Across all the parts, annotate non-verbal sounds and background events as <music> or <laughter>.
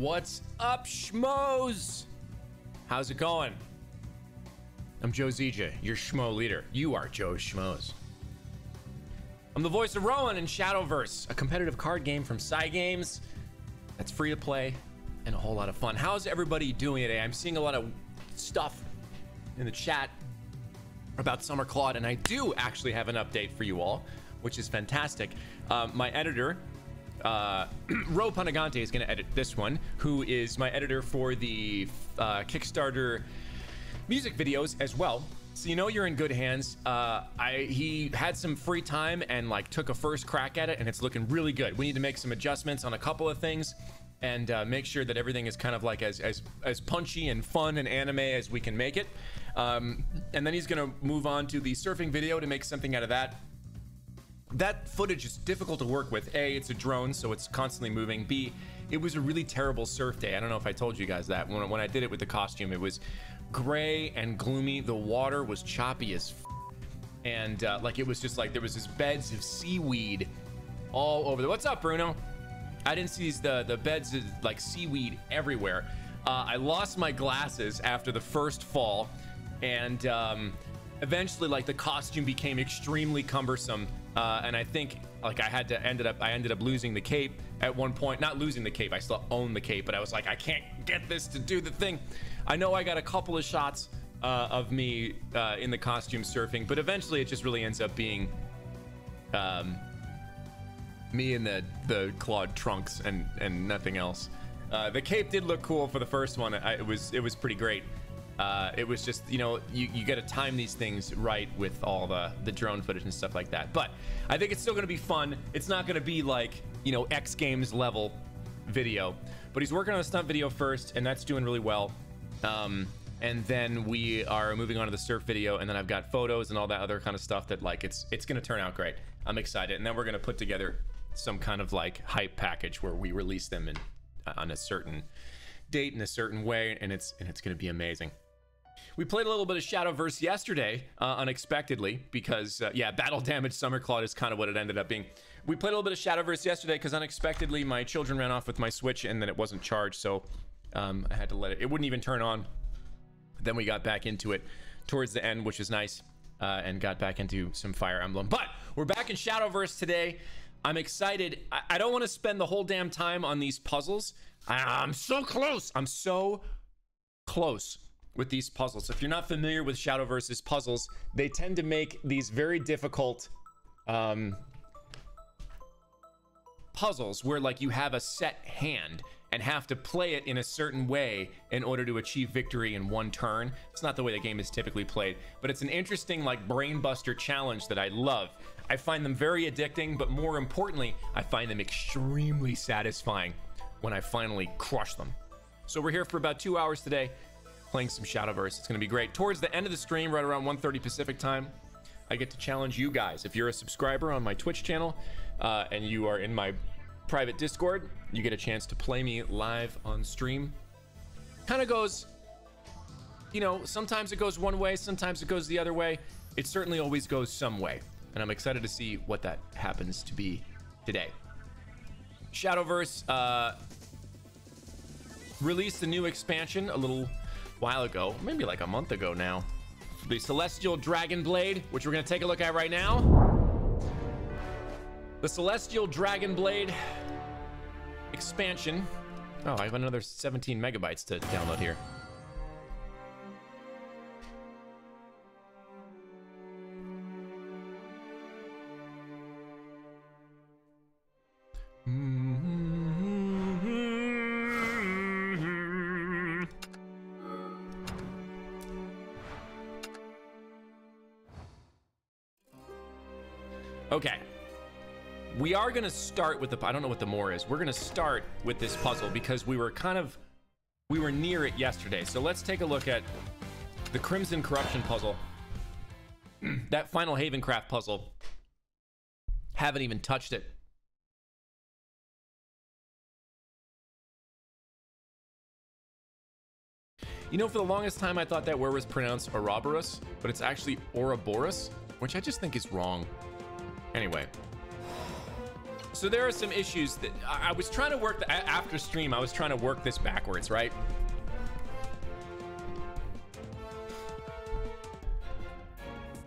What's up, schmoes? How's it going? I'm Joe Zieja, your schmo leader. You are Joe Schmoes. I'm the voice of Rowen in Shadowverse, a competitive card game from Cygames that's free to play and a whole lot of fun. How's everybody doing today? I'm seeing a lot of stuff in the chat about Summer Claude, and I do actually have an update for you all, which is fantastic. Um, my editor, uh, <clears throat> Ro Panagante, is going to edit this one, who is my editor for the uh, Kickstarter music videos as well. So you know you're in good hands. Uh, I he had some free time and like took a first crack at it, and it's looking really good. We need to make some adjustments on a couple of things and uh, make sure that everything is kind of like as as as punchy and fun and anime as we can make it. Um, and then he's gonna move on to the surfing video to make something out of that. That footage is difficult to work with. A, it's a drone, so it's constantly moving. B, it was a really terrible surf day. I don't know if I told you guys that when when I did it with the costume. It was gray and gloomy. The water was choppy as f- and uh, like it was just like there was this beds of seaweed all over the. What's up, Bruno? I didn't see these the the beds of like seaweed everywhere. Uh, I lost my glasses after the first fall, and um, eventually like the costume became extremely cumbersome. Uh, and I think like I had to ended up I ended up losing the cape at one point. Not losing the cape, I still own the cape, but I was like I can't get this to do the thing. I know I got a couple of shots uh, of me uh, in the costume surfing, but eventually it just really ends up being um, me in the the Claude trunks and and nothing else. Uh, the cape did look cool for the first one. I, it was it was pretty great. Uh, it was just you know you, you got to time these things right with all the the drone footage and stuff like that. But I think it's still going to be fun. It's not going to be like you know X Games level video, but he's working on a stunt video first, and that's doing really well. Um, and then we are moving on to the surf video, and then I've got photos and all that other kind of stuff that like it's it's going to turn out great. I'm excited, and then we're going to put together some kind of like hype package where we release them in on a certain date in a certain way, and it's and it's going to be amazing. We played a little bit of Shadowverse yesterday, uh, unexpectedly, because uh, yeah, battle damage Summer Claude is kind of what it ended up being. We played a little bit of Shadowverse yesterday because unexpectedly my children ran off with my Switch and then it wasn't charged, so um, I had to let it. It wouldn't even turn on. Then we got back into it towards the end, which is nice, uh, and got back into some Fire Emblem. But we're back in Shadowverse today. I'm excited. I, I don't want to spend the whole damn time on these puzzles. I, I'm so close. I'm so close with these puzzles. If you're not familiar with Shadowverse's puzzles, they tend to make these very difficult um, puzzles where like you have a set hand and have to play it in a certain way in order to achieve victory in one turn. It's not the way the game is typically played, but it's an interesting like brainbuster challenge that I love. I find them very addicting, but more importantly, I find them extremely satisfying when I finally crush them. So we're here for about two hours today, playing some Shadowverse. It's gonna be great. Towards the end of the stream, right around 1:30 Pacific time, I get to challenge you guys. If you're a subscriber on my Twitch channel uh, and you are in my private Discord, you get a chance to play me live on stream. Kind of goes, you know, sometimes it goes one way, sometimes it goes the other way. It certainly always goes some way. And I'm excited to see what that happens to be today. Shadowverse uh, released a new expansion a little while ago, maybe like a month ago now. The Celestial Dragon Blade, which we're to take a look at right now. The Celestial Dragon Blade expansion. Oh, I have another 17 megabytes to download here. Are going to start with the I don't know what the more is. We're going to start with this puzzle because we were kind of we were near it yesterday. So let's take a look at the Crimson Corruption puzzle. <clears throat> that final Havencraft puzzle. Haven't even touched it. You know, for the longest time, I thought that word was pronounced Ouroboros, but it's actually Ouroboros, which I just think is wrong. Anyway, So there are some issues that I, was trying to work the, after stream. I was trying to work this backwards, right?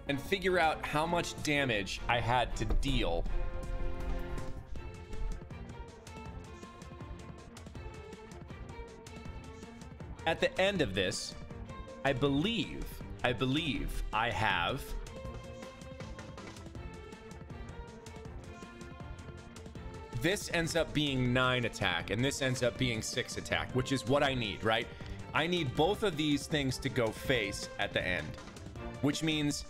And figure out how much damage I had to deal at the end of this, I believe, I believe I have this ends up being nine attack and this ends up being six attack, which is what I need, right? I need both of these things to go face at the end, which means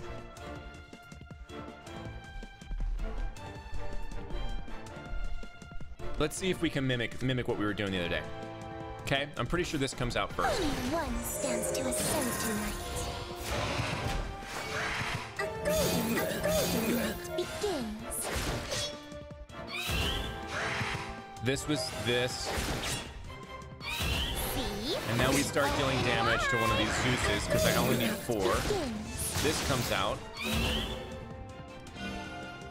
let's see if we can mimic mimic what we were doing the other day. Okay, I'm pretty sure this comes out first. Only one stands to ascend tonight. A a begins. This was this, and now we start dealing damage to one of these Zeus's because I only need four. This comes out.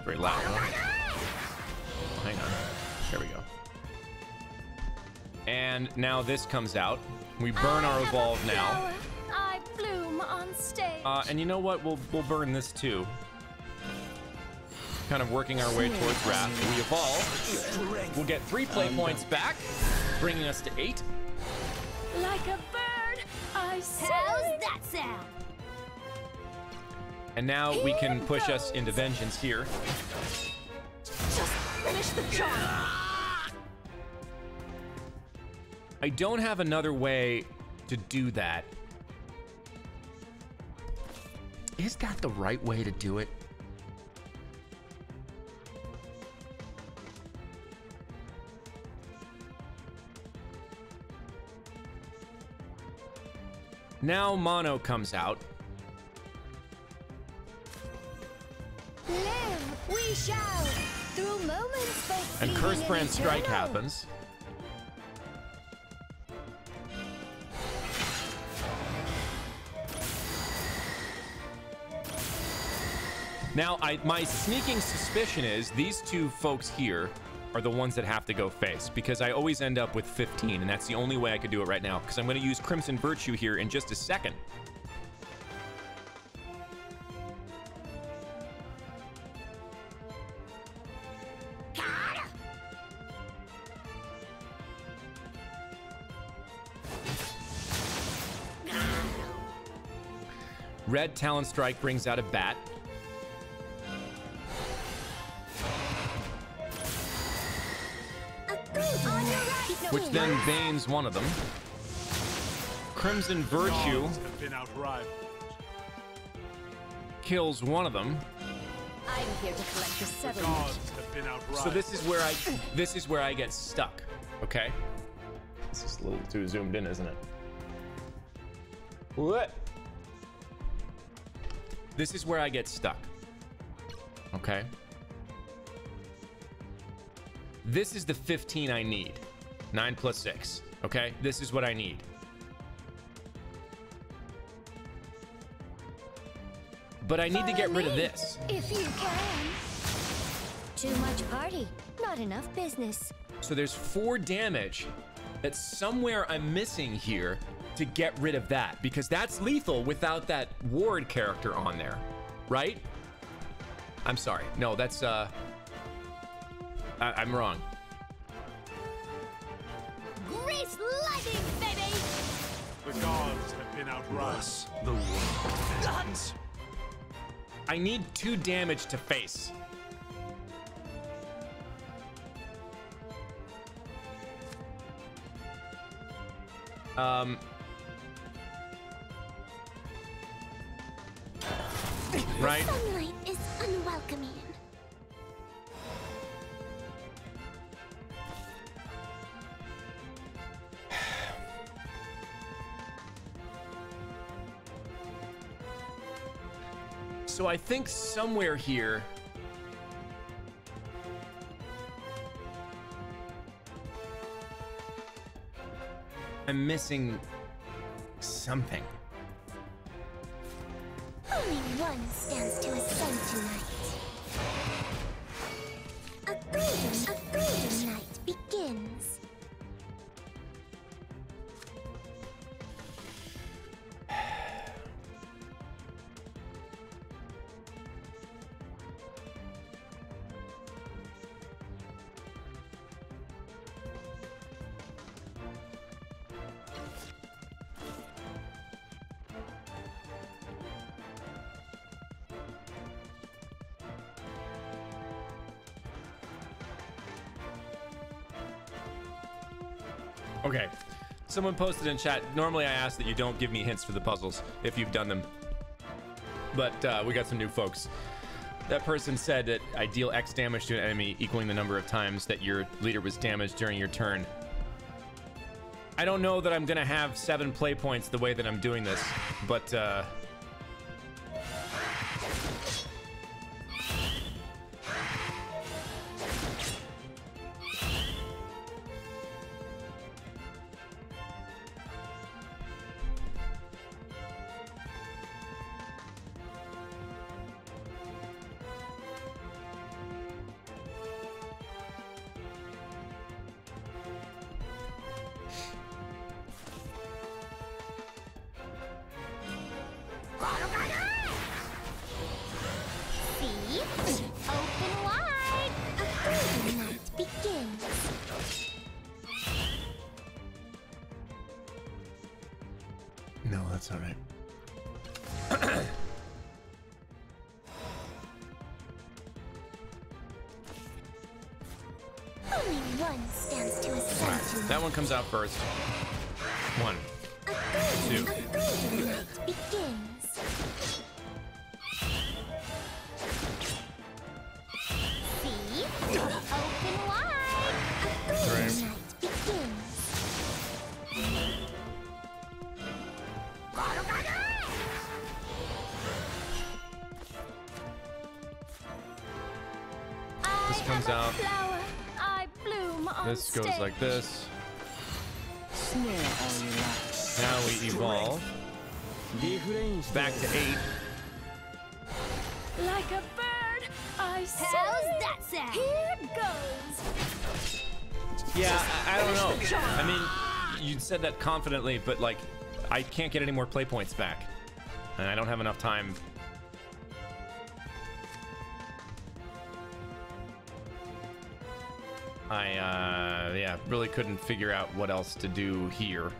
Very loud. Hang on. There we go. And now this comes out. We burn our evolve now. I bloom on stage. Uh, and you know what? We'll we'll burn this too. Kind of working our way towards Wrath. We evolve. We'll get three play um, points back, bringing us to eight. like a bird, I. How's that sound? And now we can push us into vengeance here. Just finish the job. I don't have another way to do that. Is that the right way to do it? Now Mono comes out. Live, we shall. Through moments both And Curse Brand Strike happens. Now, I, my sneaking suspicion is these two folks here are the ones that have to go face because I always end up with 15, and that's the only way I could do it right now because I'm going to use Crimson Virtue here in just a second. Red Talon Strike brings out a bat. Which then begins. banes one of them. Crimson Virtue Gods have been outrivaled. kills one of them. I'm here to collect the seven. Gods have been outrivaled. So this is where I this is where I get stuck. Okay. This is a little too zoomed in, isn't it? What? This is where I get stuck. Okay. This is the 15 I need. 9 plus 6. Okay? This is what I need. But I need to get rid of this. If you can. Too much party, not enough business. So there's four damage that somewhere I'm missing here to get rid of that because that's lethal without that ward character on there, right? I'm sorry. No, that's uh I- I'm wrong. Lightning, baby! The gods have been outrivaled. Thus, the world ends. I need two damage to face. Um Right? Sunlight is unwelcoming. So I think somewhere here. I'm missing something. Only one stands to ascend tonight. A golden, Someone posted in chat. Normally, I ask that you don't give me hints for the puzzles if you've done them. But uh, we got some new folks. That person said that I deal X damage to an enemy equaling the number of times that your leader was damaged during your turn. I don't know that I'm gonna have seven play points the way that I'm doing this, but uh, Open wide. A golden night begins. no, that's all right. Only one stands to ascend to That one comes out first. Bloom goes like this. Snare all you like. Now we evolve back to eight. Like a bird, I. How's that sound? Here goes. Yeah, I, I don't know. I mean, you said that confidently, but like, I can't get any more play points back, and I don't have enough time. Really couldn't figure out what else to do here.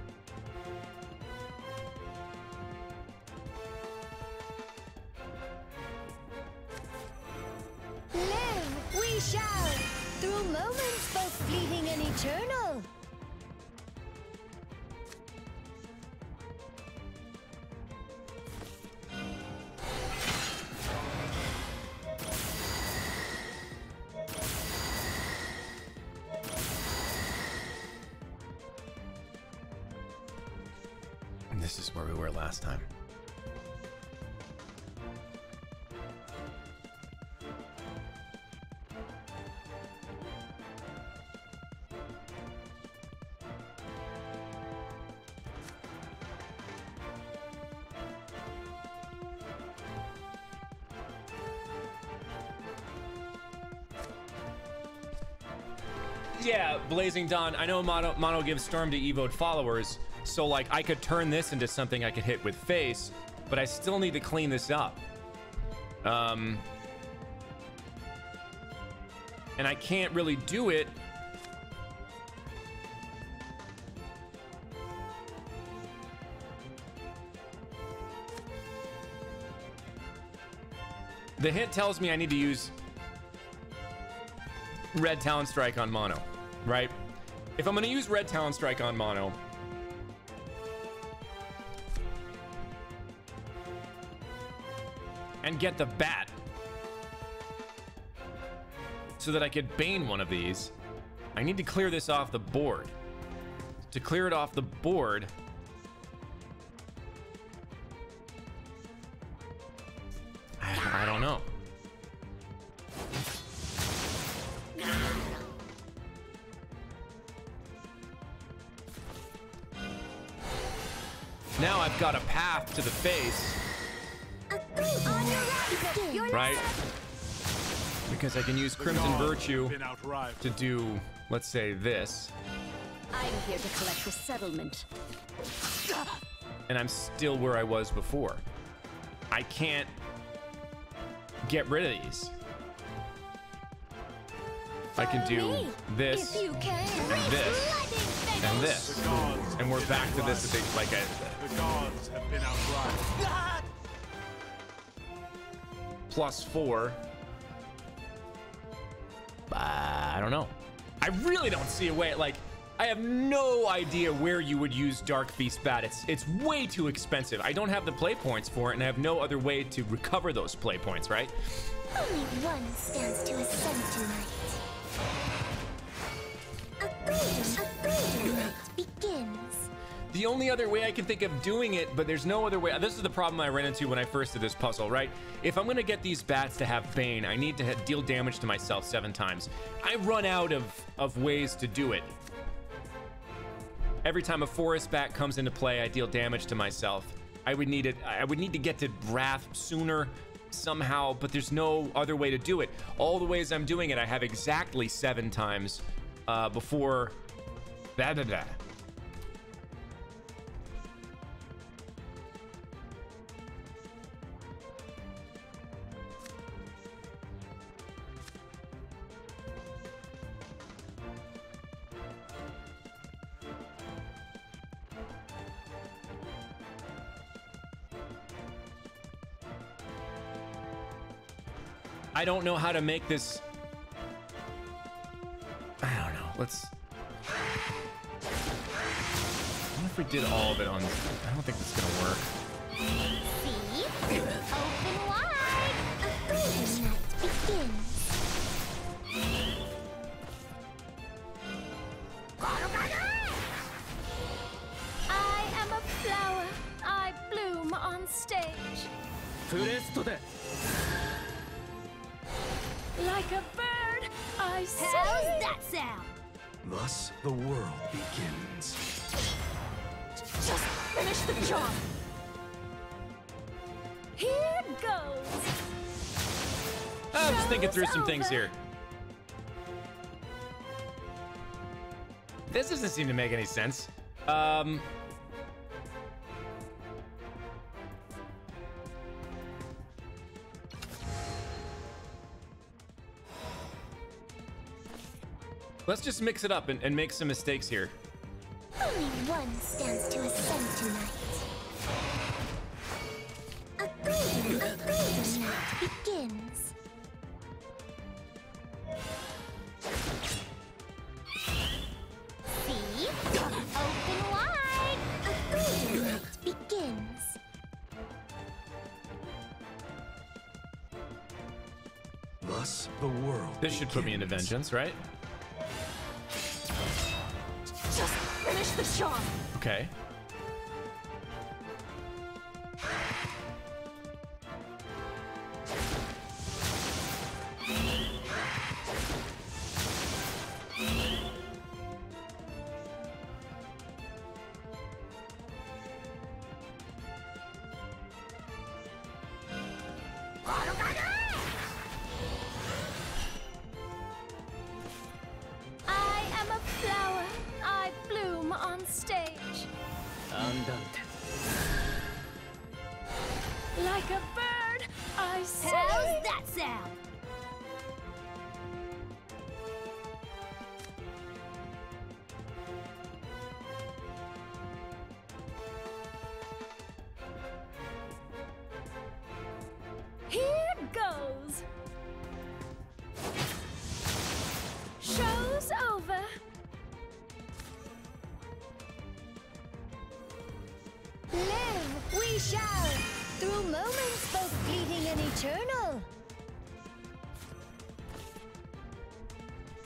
Blazing. I know Mono, Mono gives Storm to Evoed followers, so like I could turn this into something I could hit with face, but I still need to clean this up. Um, and I can't really do it. The hint tells me I need to use Red Talon Strike on Mono, right? If I'm going to use Red Talon Strike on Mono, and get the bat so that I could Bane one of these, I need to clear this off the board. To clear it off the board, I, I don't know. I've got a path to the face, On your right. Right? Because I can use Crimson Virtue have been outrived. to do, let's say, this, I'm here to collect resettlement. and I'm still where I was before. I can't get rid of these. I can do this can. and this and this, and we're back to this outrived. like a The gods have been outrived. plus four. Uh, I don't know. I really don't see a way. Like, I have no idea where you would use Dark Feast Bat. It's, it's way too expensive. I don't have the play points for it, and I have no other way to recover those play points, right? Only one stands to ascend tonight. The only other way I can think of doing it, but there's no other way. This is the problem I ran into when I first did this puzzle, right? If I'm gonna get these bats to have Bane, I need to deal damage to myself seven times. I run out of, of ways to do it. Every time a forest bat comes into play, I deal damage to myself. I would need it. I would need to get to Wrath sooner somehow, but there's no other way to do it. All the ways I'm doing it, I have exactly seven times uh, before. Blah, blah, blah. I don't know how to make this. I don't know. Let's. What if we did all of it on? I don't think this is gonna work. See? Open wide. A golden night begins. I am a flower. I bloom on stage. プレストで like a bird, I How's that sound? Thus the world begins. Just finish the job. Here goes. I'm just thinking through Show's some things here. This doesn't seem to make any sense. Um. Let's just mix it up and, and make some mistakes here. Only one stands to ascend tonight. A golden, a golden night begins. See? Open wide. A golden night begins. Thus the world. This should put me into vengeance, right? Finish the. Okay.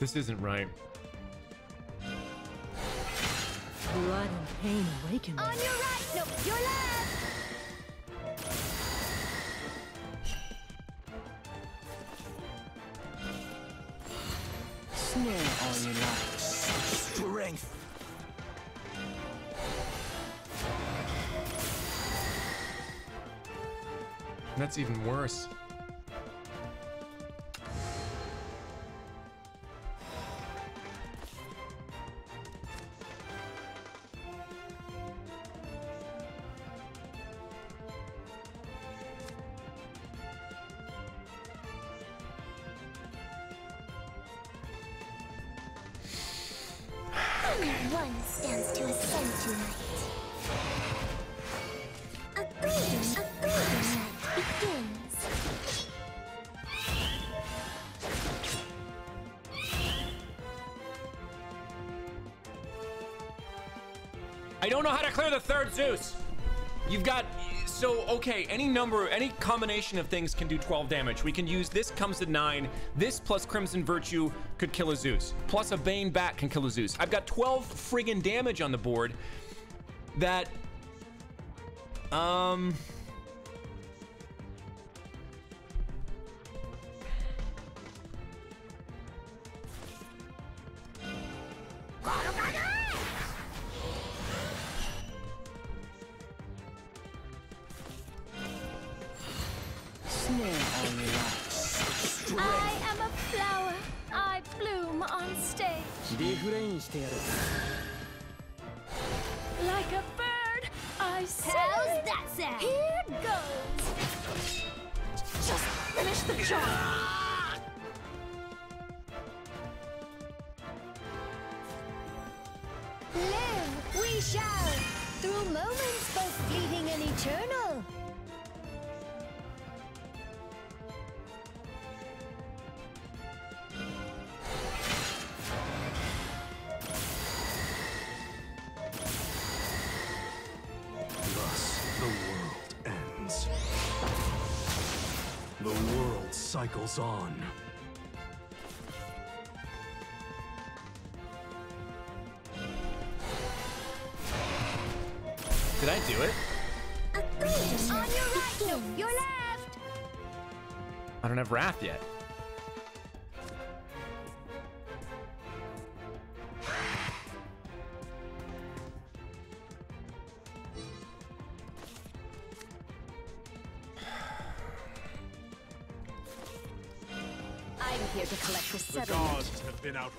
This isn't right. Blood and pain awaken me. On your right, no, your left. Sneer all you like. Strength. That's even worse. Clear the third Zeus. You've got so okay. Any number, any combination of things can do 12 damage. We can use this comes to nine. This plus Crimson Virtue could kill a Zeus. Plus a Bane Bat can kill a Zeus. I've got 12 friggin' damage on the board. That um. World cycles on. Did I do it? On your right, no, your left. I don't have Wrath yet.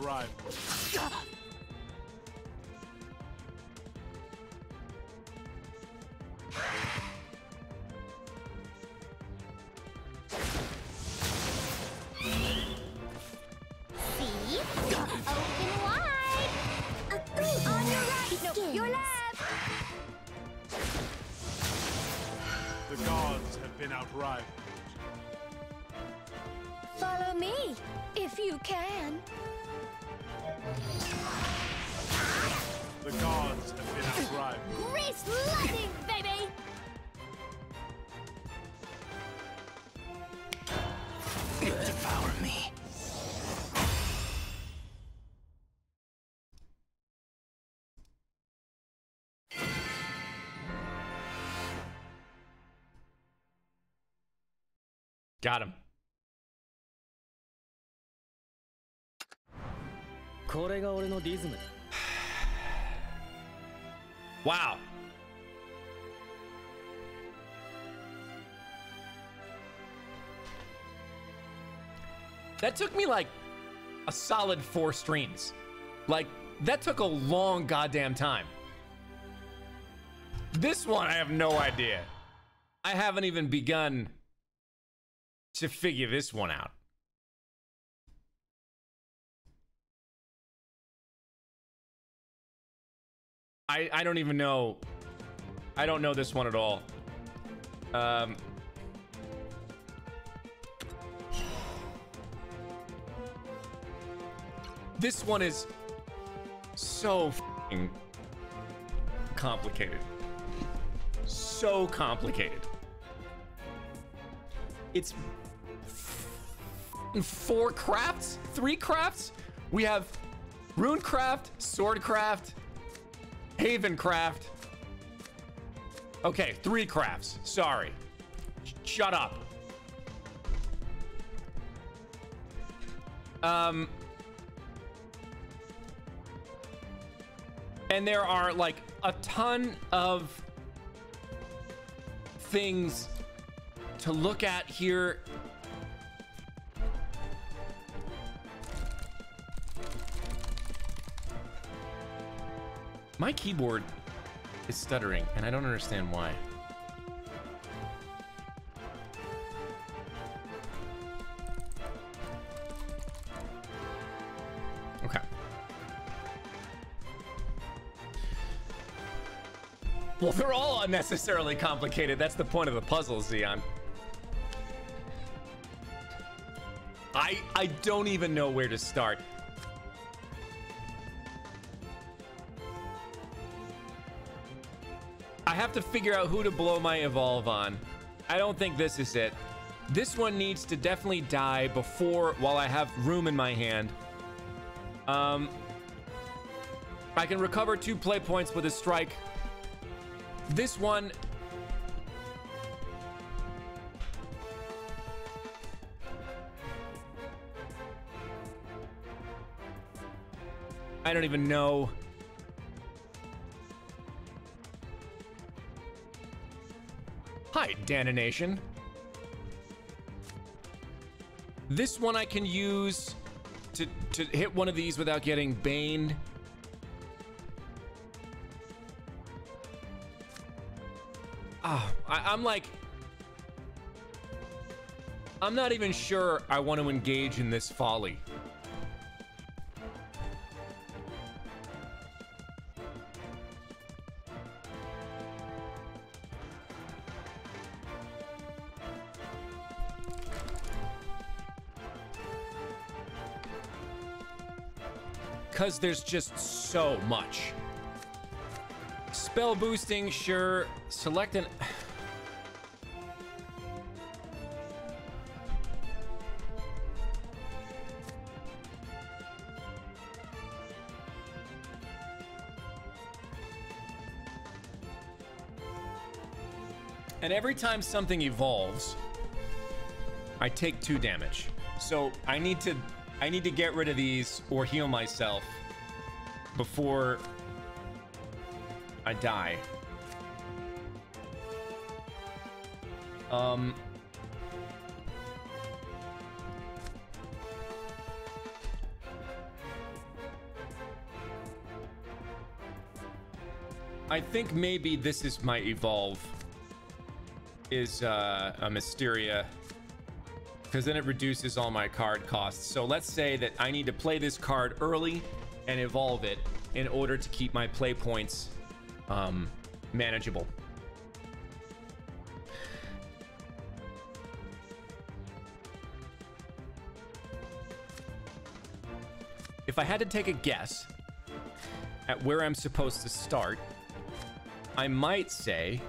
Have れが俺のリズムだ <sighs> Wow. That took me like a solid four streams. Like, that took a long goddamn time. This one, I have no idea. I haven't even begun to figure this one out. I I don't even know. I don't know this one at all. Um. This one is so complicated. So complicated. It's four crafts, three crafts. We have runecraft, swordcraft, Havencraft. Okay, three crafts. Sorry. Sh- shut up. Um. And there are like a ton of things to look at here. My keyboard is stuttering, and I don't understand why. Okay. Well, they're all unnecessarily complicated. That's the point of the puzzle, Xeon. I I don't even know where to start. I have to figure out who to blow my evolve on. I don't think this is it. This one needs to definitely die before, while I have room in my hand. Um, I can recover two play points with a strike. This one... I don't even know. Danonation. This one I can use to, to hit one of these without getting baned. Ah, I, I'm like... I'm not even sure I want to engage in this folly. Because there's just so much. Spell boosting, sure. Select an... And every time something evolves, I take two damage. So I need to I need to get rid of these or heal myself before I die. Um I think maybe this is my evolve is uh, a Mysteria because then it reduces all my card costs. So let's say that I need to play this card early and evolve it in order to keep my play points um, manageable. If I had to take a guess at where I'm supposed to start, I might say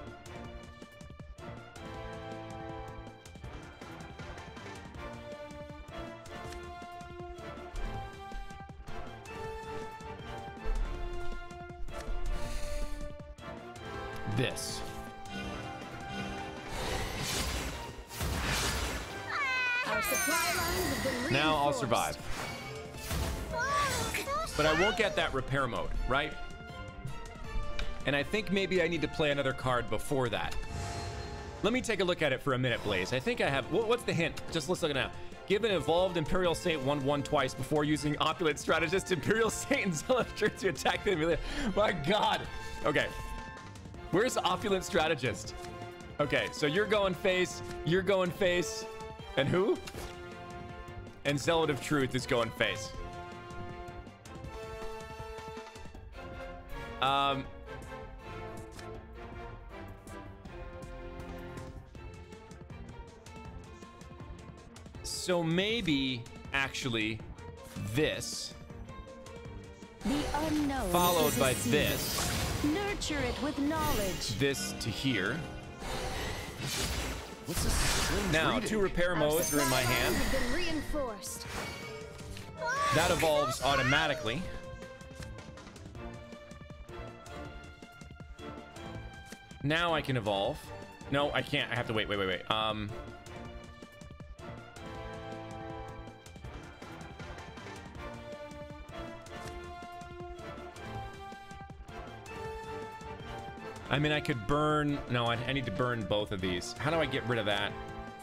repair mode, right? And I think maybe I need to play another card before that. Let me take a look at it for a minute, Blaze. I think I have... What's the hint? Just let's look at it now. Give an evolved Imperial Saint 1-1 twice before using Opulent Strategist Imperial Saint and Zealot to attack the enemy. My god. Okay. Where's Opulent Strategist? Okay, so you're going face, you're going face, and who? And Zealot of Truth is going face. Um. So maybe, actually, this The unknown followed by seed. this, Nurture it with knowledge. this to here. What's this Now, reading? two repair modes are in my supply hand. been reinforced. That evolves automatically. Now I can evolve. No, I can't. I have to wait, wait, wait, wait. Um. I mean, I could burn... No, I, I need to burn both of these. How do I get rid of that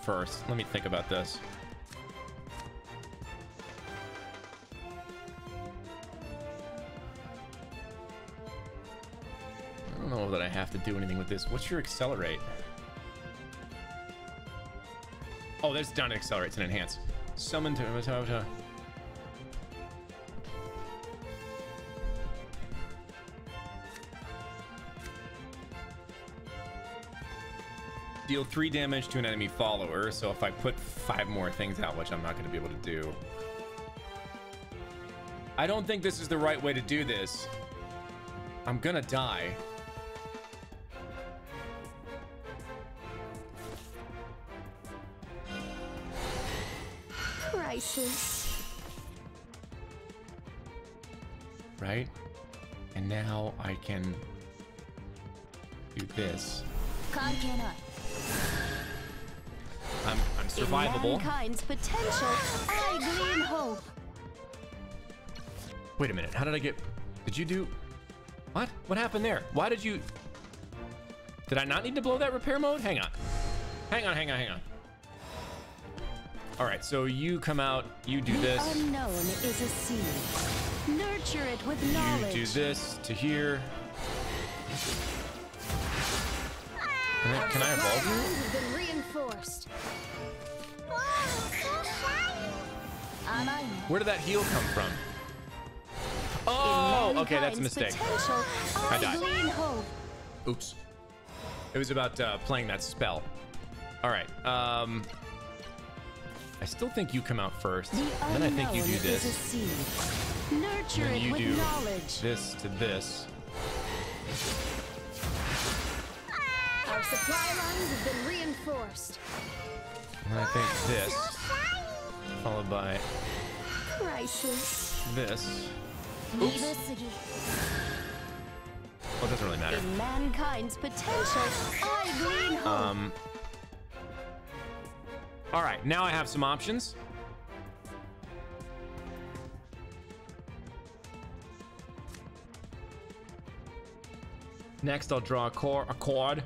first? Let me think about this. Know that I have to do anything with this. What's your accelerate? Oh, there's down to accelerate. It's an enhance. Summon to... to, to. Deal three damage to an enemy follower. So if I put five more things out, which I'm not going to be able to do. I don't think this is the right way to do this. I'm gonna die. Right? And now I can do this. I'm, I'm survivable. Mankind's potential, I hope. Wait a minute. How did I get... Did you do... What? What happened there? Why did you... Did I not need to blow that repair mode? Hang on. Hang on, hang on, hang on. All right. So you come out. You do The this. unknown is a seed. Nurture it with You do this to here. And then- Can I evolve you? Have been reinforced. Where did that heal come from? Oh, okay, that's a mistake. I I, died. Oops. It was about uh, playing that spell. All right. Um, I still think you come out first. The and then I think you do this. Nurture and then you do knowledge. this to this. Our supply lines have been reinforced. And I think ah, this, followed by Crisis. this. Oops. Well, it doesn't really matter. In mankind's potential, I glean hope. Um, all right, now I have some options. Next, I'll draw a, a chord.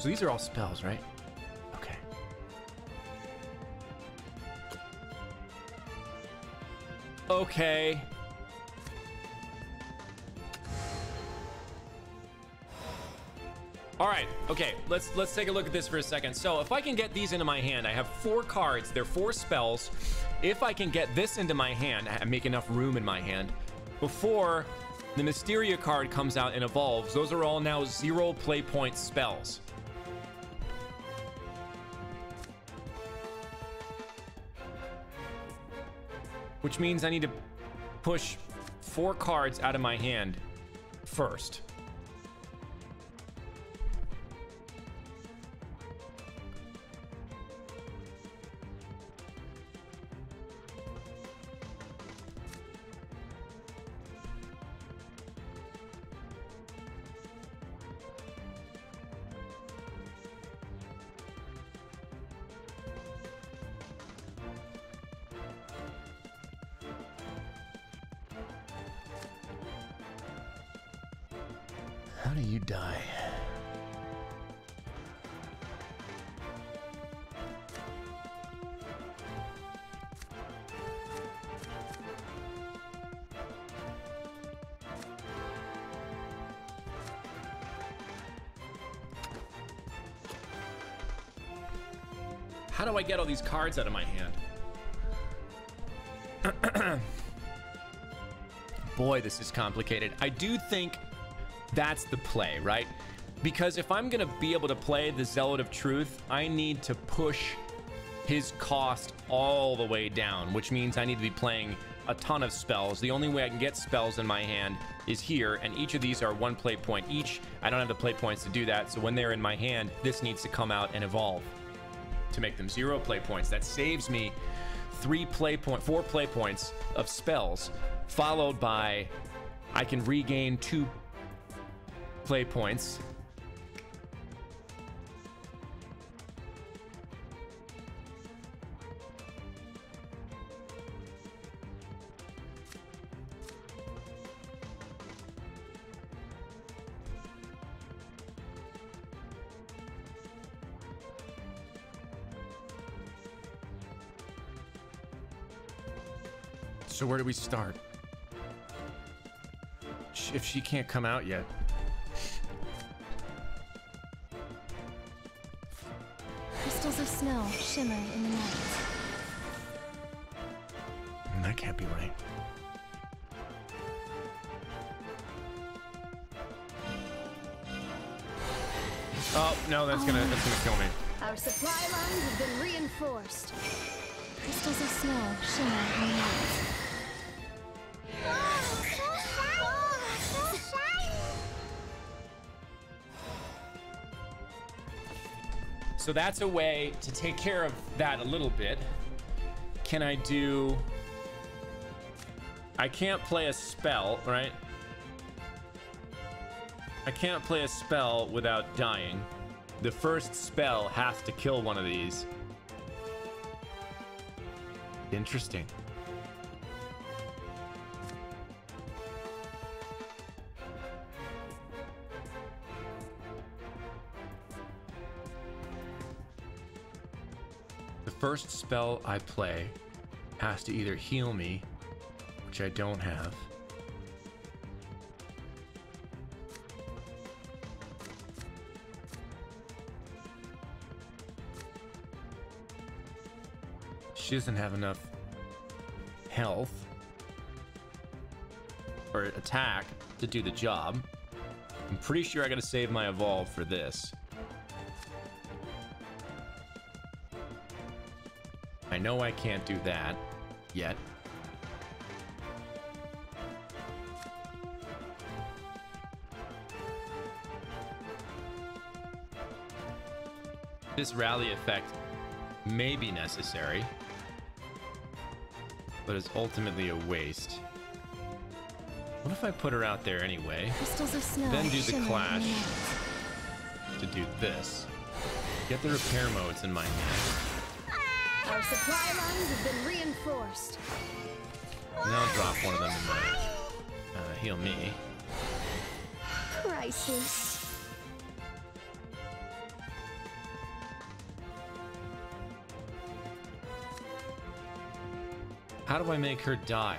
So these are all spells, right? Okay. Okay. All right. Okay. Let's let's take a look at this for a second. So if I can get these into my hand, I have four cards. They're four spells. If I can get this into my hand, I make enough room in my hand before the Mysteria card comes out and evolves. Those are all now zero play point spells. Which means I need to push four cards out of my hand first. I get all these cards out of my hand? <clears throat> Boy, this is complicated. I do think that's the play, right? Because if I'm gonna be able to play the Zealot of Truth, I need to push his cost all the way down, which means I need to be playing a ton of spells. The only way I can get spells in my hand is here, and each of these are one play point each. I don't have the play points to do that, so when they're in my hand, this needs to come out and evolve to make them zero play points. That saves me three play point, four play points of spells, followed by I can regain two play points. Do we start? If she can't come out yet. Crystals of snow shimmer in the night. Mm, That can't be right. Oh no, that's gonna that's gonna kill me. Our supply lines have been reinforced. Crystals of snow shimmer in the night. So that's a way to take care of that a little bit. Can I do? I can't play a spell, right? I can't play a spell without dying. The first spell has to kill one of these. Interesting. First spell I play has to either heal me, which I don't have. She doesn't have enough health or attack to do the job. I'm pretty sure I gotta save my evolve for this. Know I can't do that yet. This rally effect may be necessary, but is ultimately a waste. What if I put her out there anyway Crystals of snow Then do the clash. to do this? Get the repair modes in my hand. Our supply lines have been reinforced. And I'll drop one of them in uh, heal me. Priceless. How do I make her die?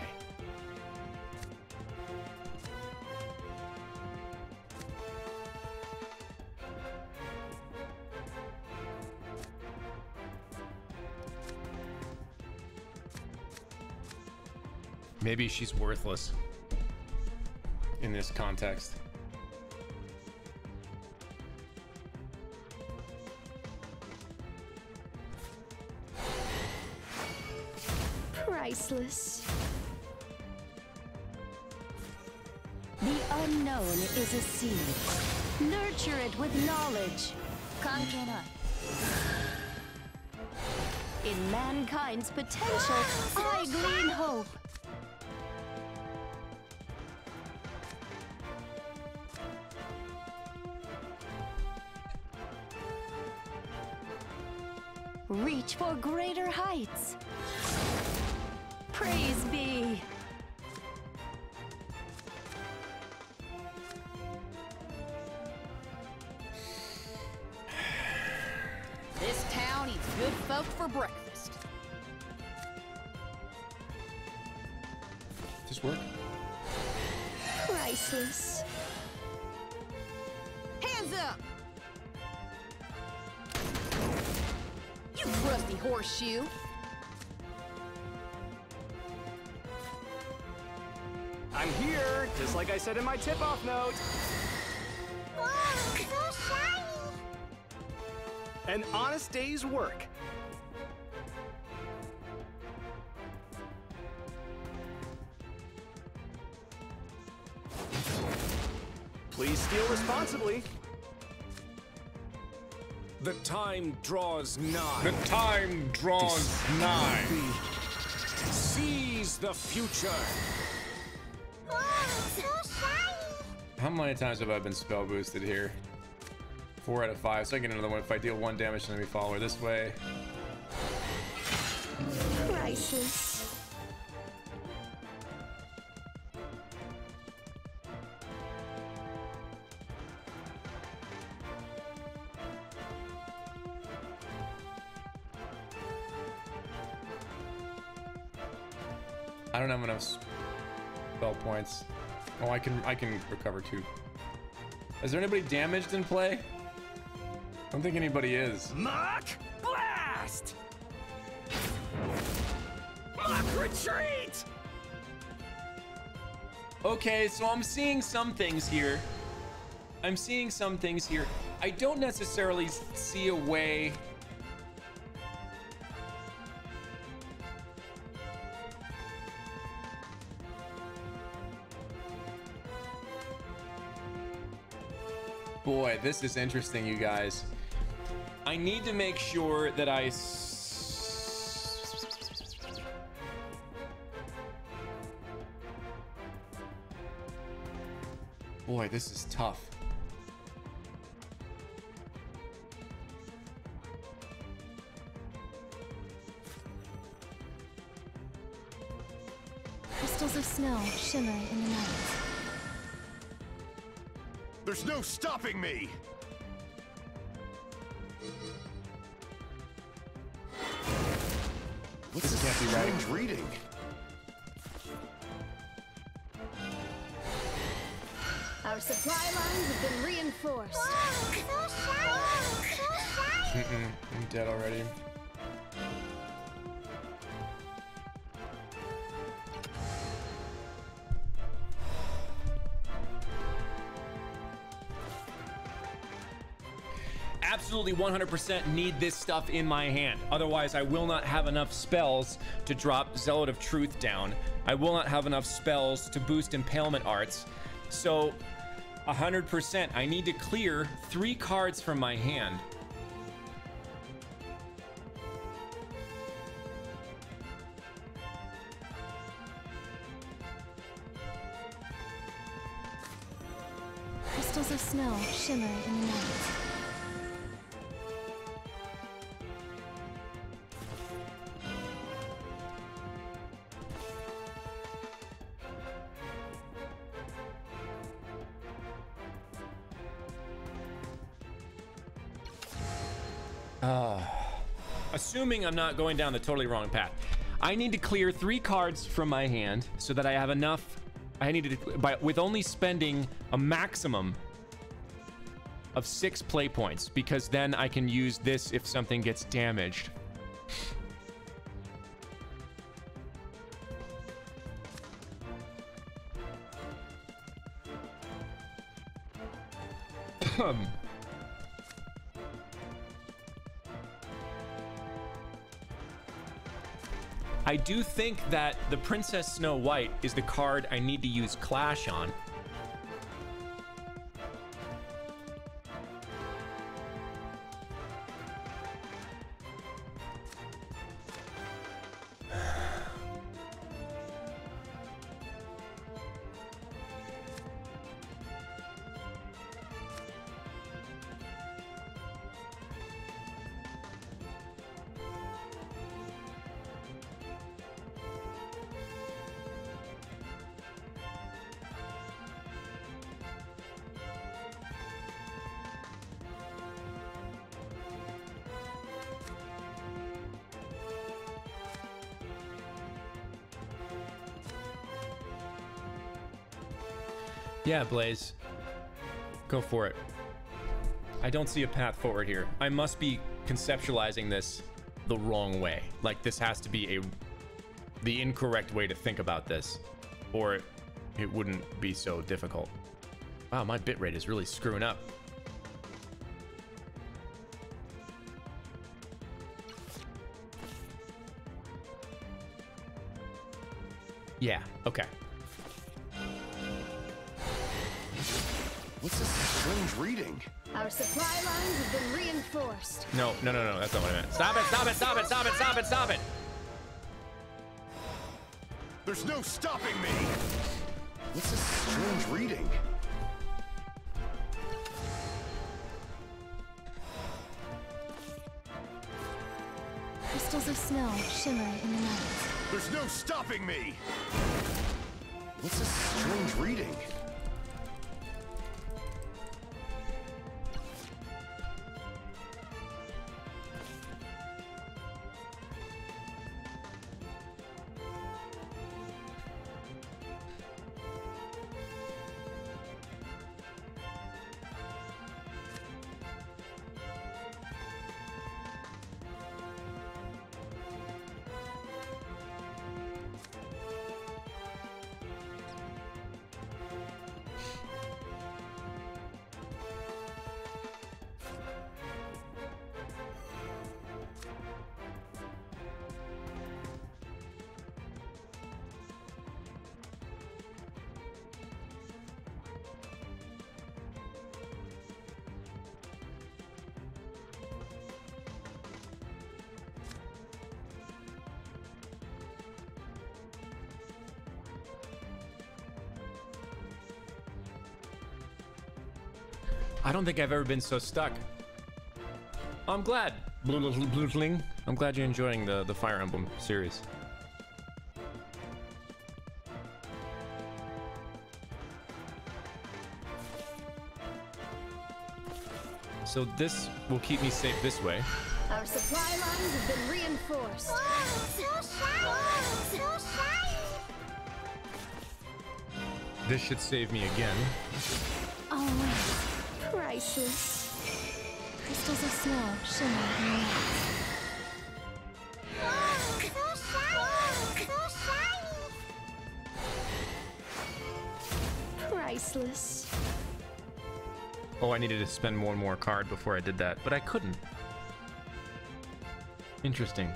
Maybe she's worthless in this context. Priceless. The unknown is a seed. Nurture it with knowledge. Kankerai. In mankind's potential, I glean hope. Horseshoe! I'm here, just like I said in my tip-off note. Oh, An honest day's work. Please steal responsibly. The time draws nigh. The time draws nigh. Seize the future. Oh, How many times have I been spell boosted here? Four out of five. So I get another one if I deal one damage to enemy follower this way. Priceless. Don't have enough spell points. Oh, I can I can recover too. Is there anybody damaged in play? I don't think anybody is. Mock blast! Mock retreat! Okay, so I'm seeing some things here. I'm seeing some things here. I don't necessarily see a way. Boy, this is interesting, you guys. I need to make sure that I. Boy, this is tough. Crystals of snow shimmer in the night. There's no stopping me! What's this can't be right. Reading. Our supply lines have been reinforced. Mm-mm, I'm dead already. Absolutely 100% need this stuff in my hand. Otherwise, I will not have enough spells to drop Zealot of Truth down. I will not have enough spells to boost Impalement Arts. So, 100%, I need to clear three cards from my hand. Crystals of snow shimmer in the night. Assuming I'm not going down the totally wrong path. I need to clear three cards from my hand so that I have enough. I need to, by, with only spending a maximum of six play points, because then I can use this if something gets damaged. <laughs> Hmm. I do think that the Princess Snow White is the card I need to use Clash on. Yeah, Blaze. Go for it. I don't see a path forward here. I must be conceptualizing this the wrong way. Like this has to be a the incorrect way to think about this or it, it wouldn't be so difficult. Wow, my bitrate is really screwing up. Yeah, okay. Strange reading? Our supply lines have been reinforced. No, no, no, no, that's not what I meant. Stop it, stop it, stop it, stop it, stop it, stop it! There's no stopping me! What's this strange reading? Crystals of snow shimmer in the night. There's no stopping me! What's this strange reading? I don't think I've ever been so stuck. I'm glad. I'm glad you're enjoying the, the Fire Emblem series. So this will keep me safe this way. Our supply lines have been reinforced. so shiny! so shiny! This should save me again. Always priceless. Crystals of snow shimmer in the light. shiny! Priceless. Oh, I needed to spend one more card before I did that, but I couldn't. Interesting.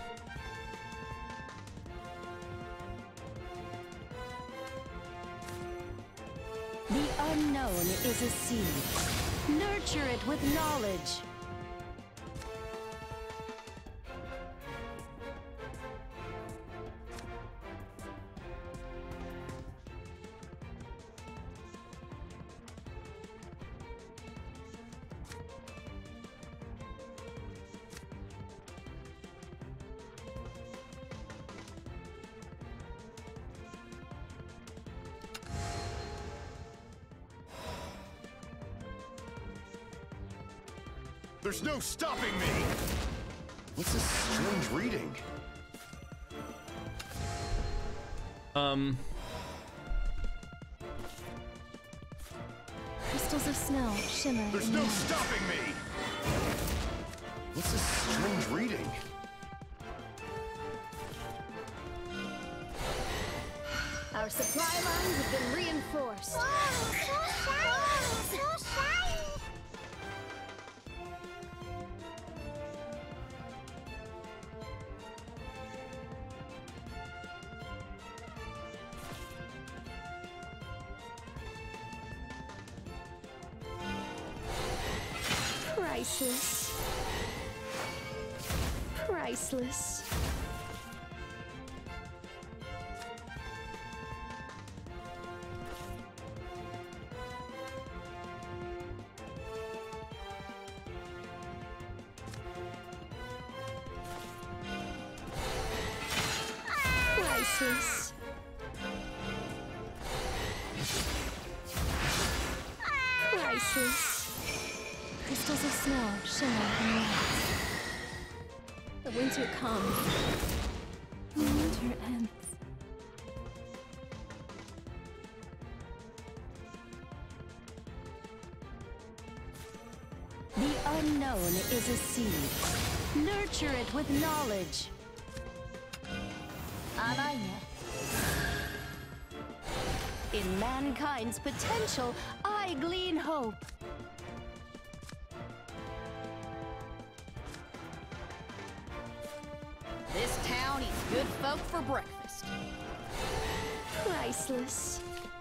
The unknown is a seed. Nurture it with knowledge. There's no stopping me! What's this strange reading? Um, Crystals of snow shimmer There's no stopping me! What's this strange reading? Priceless. Crystals of snow shimmer in light. Winter comes. The winter ends. The unknown is a seed. Nurture it with knowledge. In mankind's potential, I glean hope.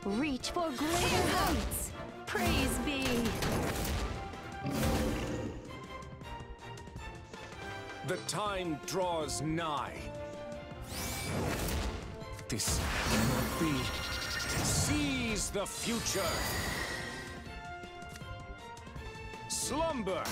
Reach for greater heights. Praise be. The time draws nigh. This cannot be. Seize the future. Slumber.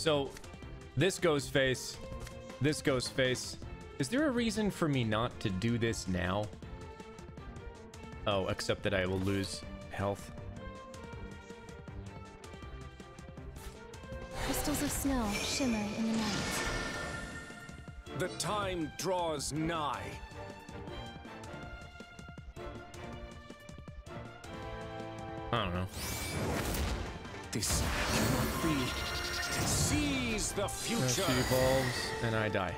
So, this goes face, this goes face. Is there a reason for me not to do this now? Oh, except that I will lose health. Crystals of snow shimmer in the night. The time draws nigh. I don't know. This cannot be. Seize the future. She evolves and I die.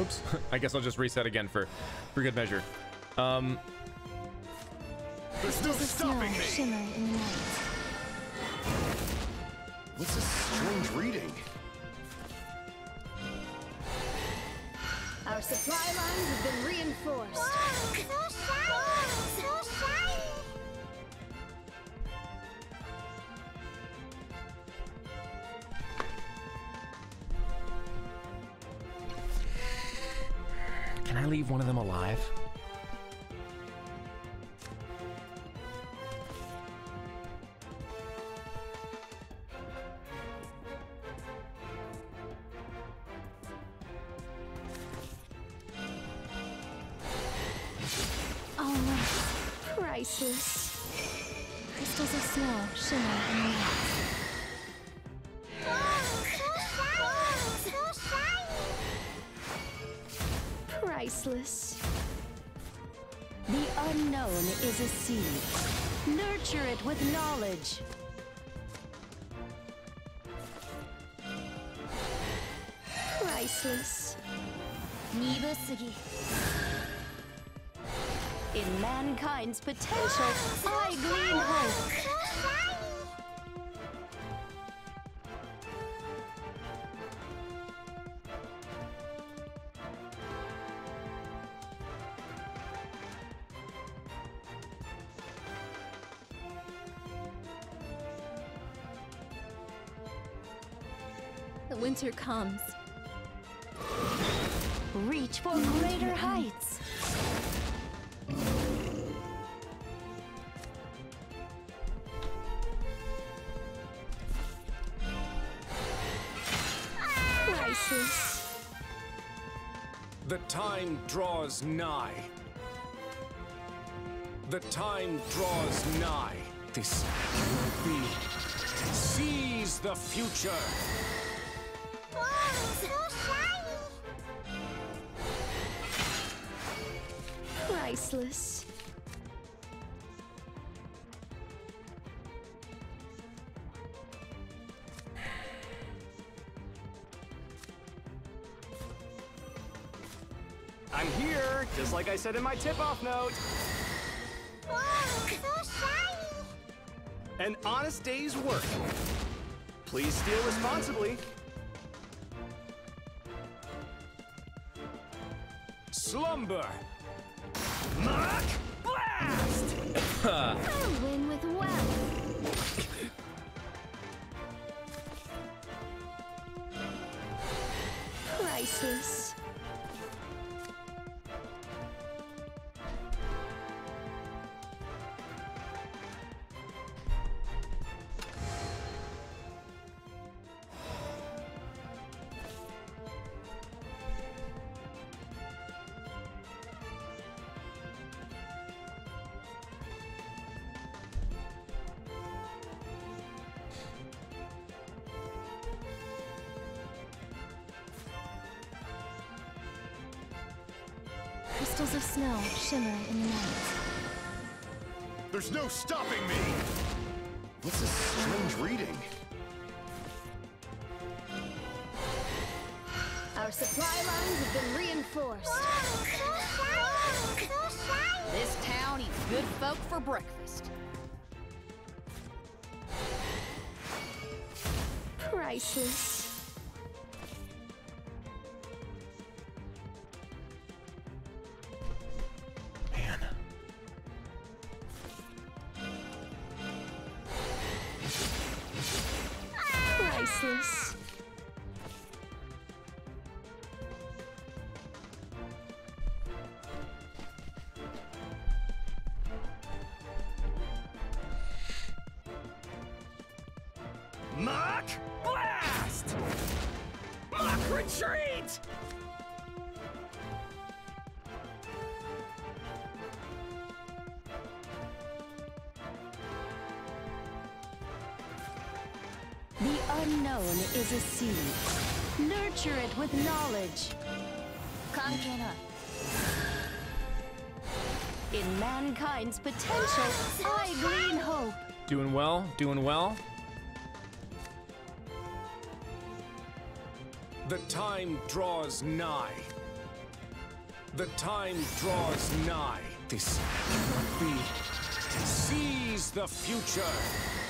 Oops. <laughs> I guess I'll just reset again for, for good measure. Um. There's no stopping me. What's this strange reading? Our supply lines have been reinforced. Whoa, knowledge. Priceless. In mankind's potential, I glean hope. Comes. Reach for greater heights. The time draws nigh. The time draws nigh. This will be. Seize the future. Priceless. I'm here, just like I said in my tip-off note. Oh, An honest day's work. Please steal responsibly. Crystals of snow shimmer in the night. There's no stopping me! What's this strange reading? Our supply lines have been reinforced. Oh, this town eats good folk for breakfast. Priceless. Unknown is a seed. Nurture it with knowledge. In mankind's potential, I glean hope. Doing well, doing well. The time draws nigh. The time draws nigh. This cannot be. Seize the future.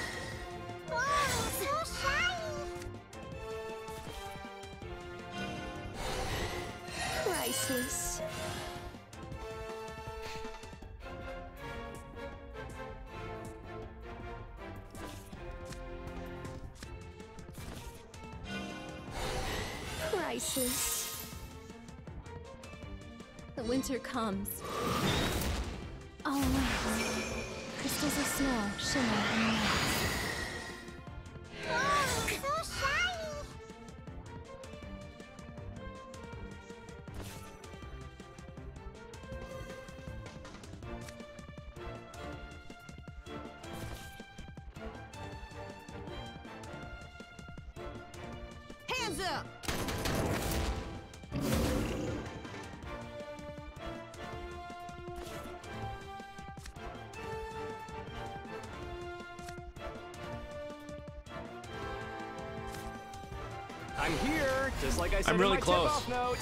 Just like I said I'm really close. note.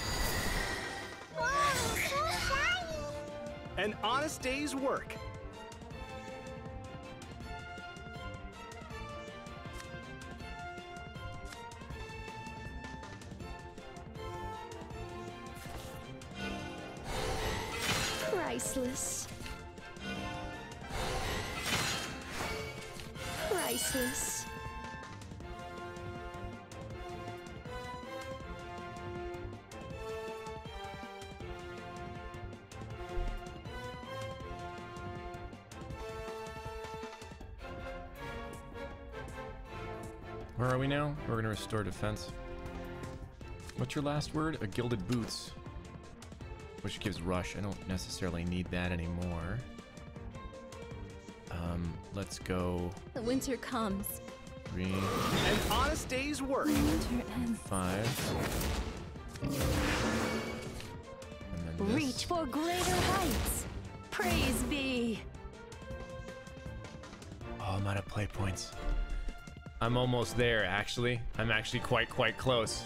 So shiny! An honest day's work. Where are we now? We're gonna restore defense. What's your last word? A gilded boots. Which gives rush. I don't necessarily need that anymore. Um, let's go The winter comes. three, An honest day's work. Winter ends. five. And then this. Reach for greater heights. Praise be. Oh, I'm out of play points. I'm almost there, actually. I'm actually quite, quite close.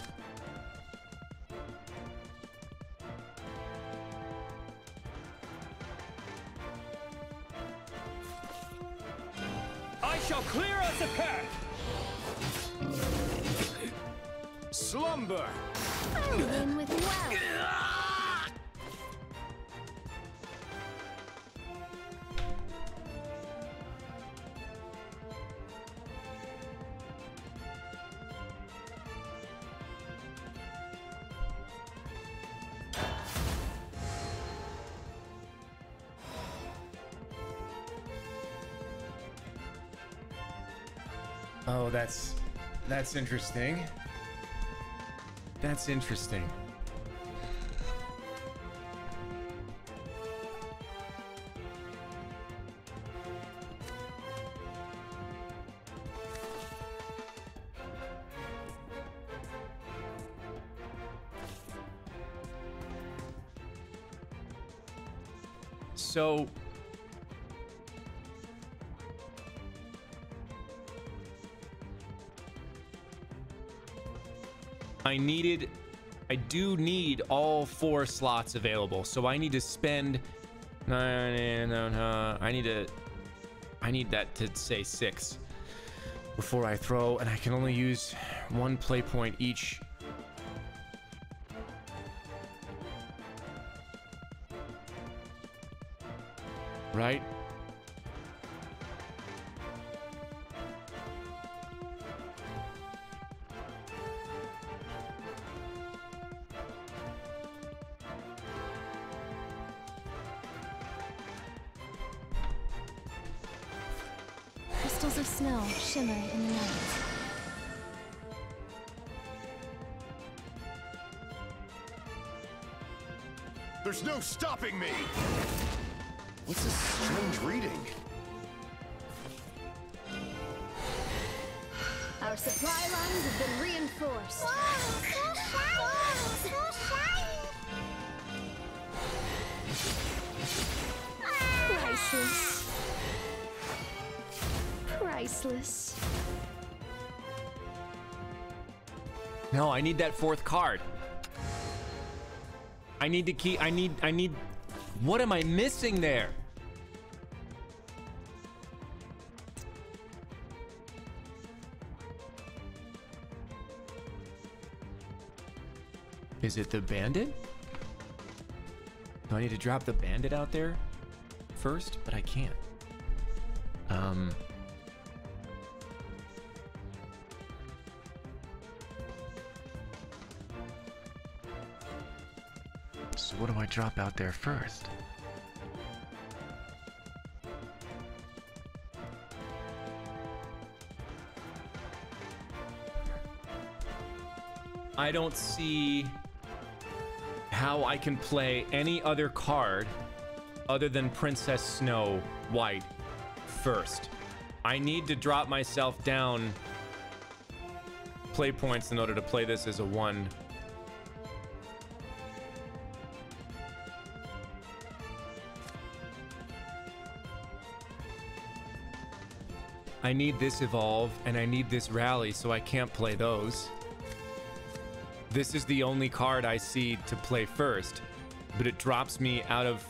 That's interesting. That's interesting. I needed I do need all four slots available. So I need to spend I need to I need that to say 6 before I throw and I can only use one play point each. Stopping me! What's this strange reading? Our supply lines have been reinforced. Oh, so shiny! Oh, so shiny! Priceless. Priceless. No, I need that fourth card. I need to keep. I need. I need. What am I missing there? Is it the bandit? Do I need to drop the bandit out there first? But I can't. Um. So what do I drop out there first? I don't see how I can play any other card other than Princess Snow White first. I need to drop myself down play points in order to play this as a one. I need this evolve and I need this rally, so I can't play those. This is the only card I see to play first, but it drops me out of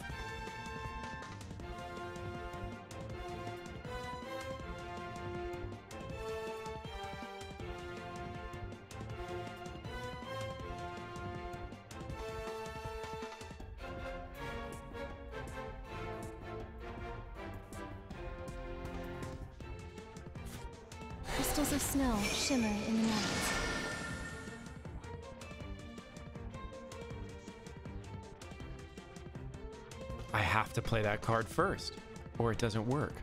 play that card first, or it doesn't work.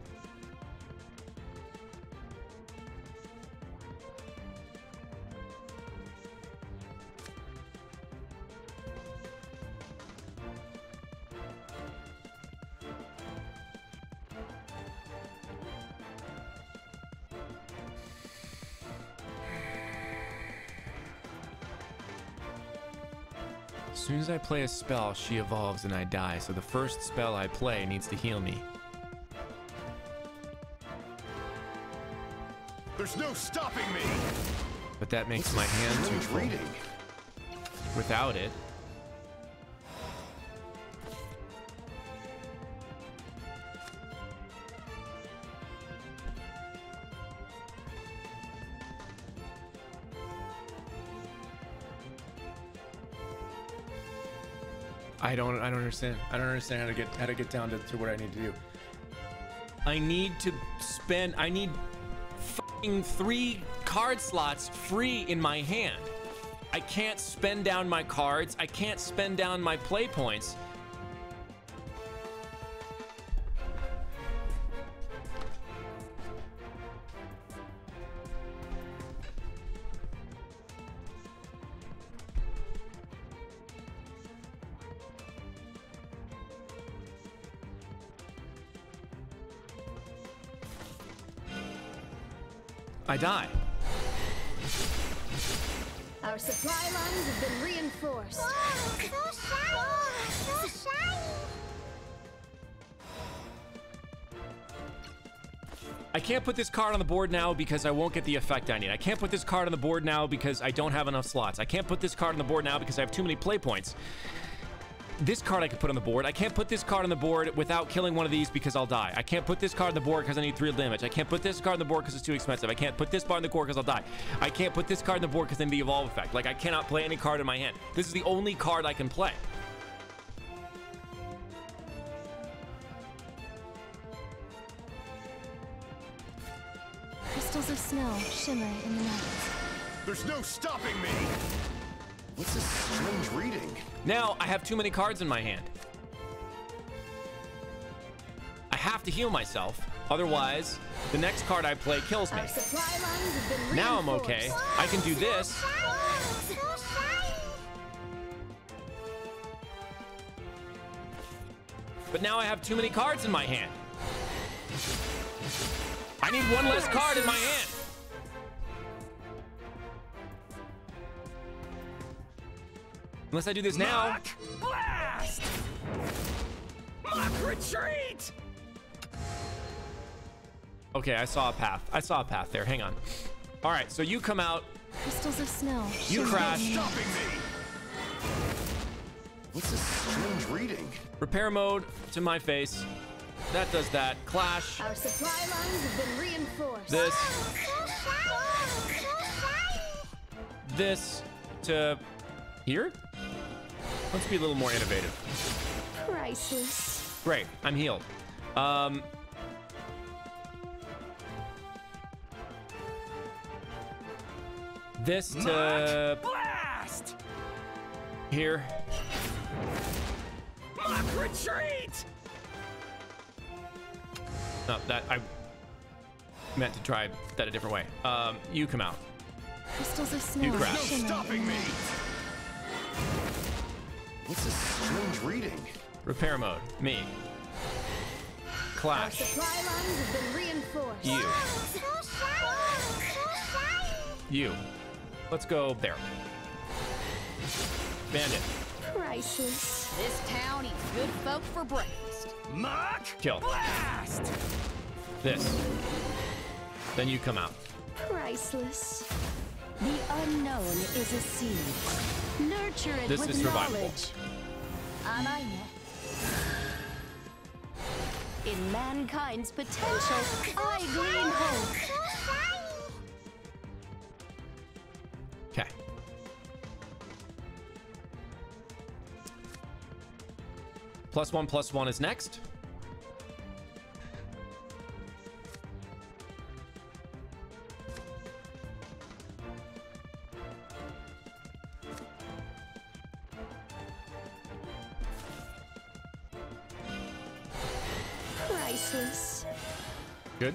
Play a spell, she evolves and I die. So the first spell I play needs to heal me. There's no stopping me. But that makes What's my hand too full. Without it, I don't understand. I don't understand how to get how to get down to, to what I need to do. I need to spend I need fucking three card slots free in my hand. I can't spend down my cards. I can't spend down my play points. Die. Our supply lines have been reinforced. Oh, so shiny! Oh, so shiny! I can't put this card on the board now because I won't get the effect I need. I can't put this card on the board now because I don't have enough slots. I can't put this card on the board now because I have too many play points. This card I could put on the board. I can't put this card on the board without killing one of these because I'll die. I can't put this card on the board because I need three damage. I can't put this card on the board because it's too expensive. I can't put this card on the board because I'll die. I can't put this card on the board because I need the evolve effect. Like I cannot play any card in my hand. This is the only card I can play. Crystals of snow shimmer in the night. There's no stopping me. What's this strange reading? Now I have too many cards in my hand. I have to heal myself. Otherwise, the next card I play kills me. Our supply lines have been Now I'm okay. I can do this. But now I have too many cards in my hand. I need one less card in my hand. Unless I do this now. Blast! Mock retreat! Okay, I saw a path. I saw a path there. Hang on. All right, so you come out. Crystals of snow You shimmer crash. in the night. Stopping me. What's this strange reading? Repair mode to my face. That does that. Clash. Our supply lines have been reinforced. This. Oh, this to here. Let's be a little more innovative. Crisis. Great. I'm healed. Um. This to Blast! here. Mock retreat! No, that I meant to try that a different way. Um, you come out. Crystals of You crash. shimmer Stopping me! The What's this strange reading? Repair mode. Me. Our Clash. supply lines have been reinforced. You. Ah, you. Let's go there. Bandit. Priceless. This town eats good folk for breakfast. Mock Kill. blast! This. Then you come out. Priceless. The unknown is a seed. Nurture it This with In mankind's potential, I glean hope. Okay. Plus one, plus one is next. Good.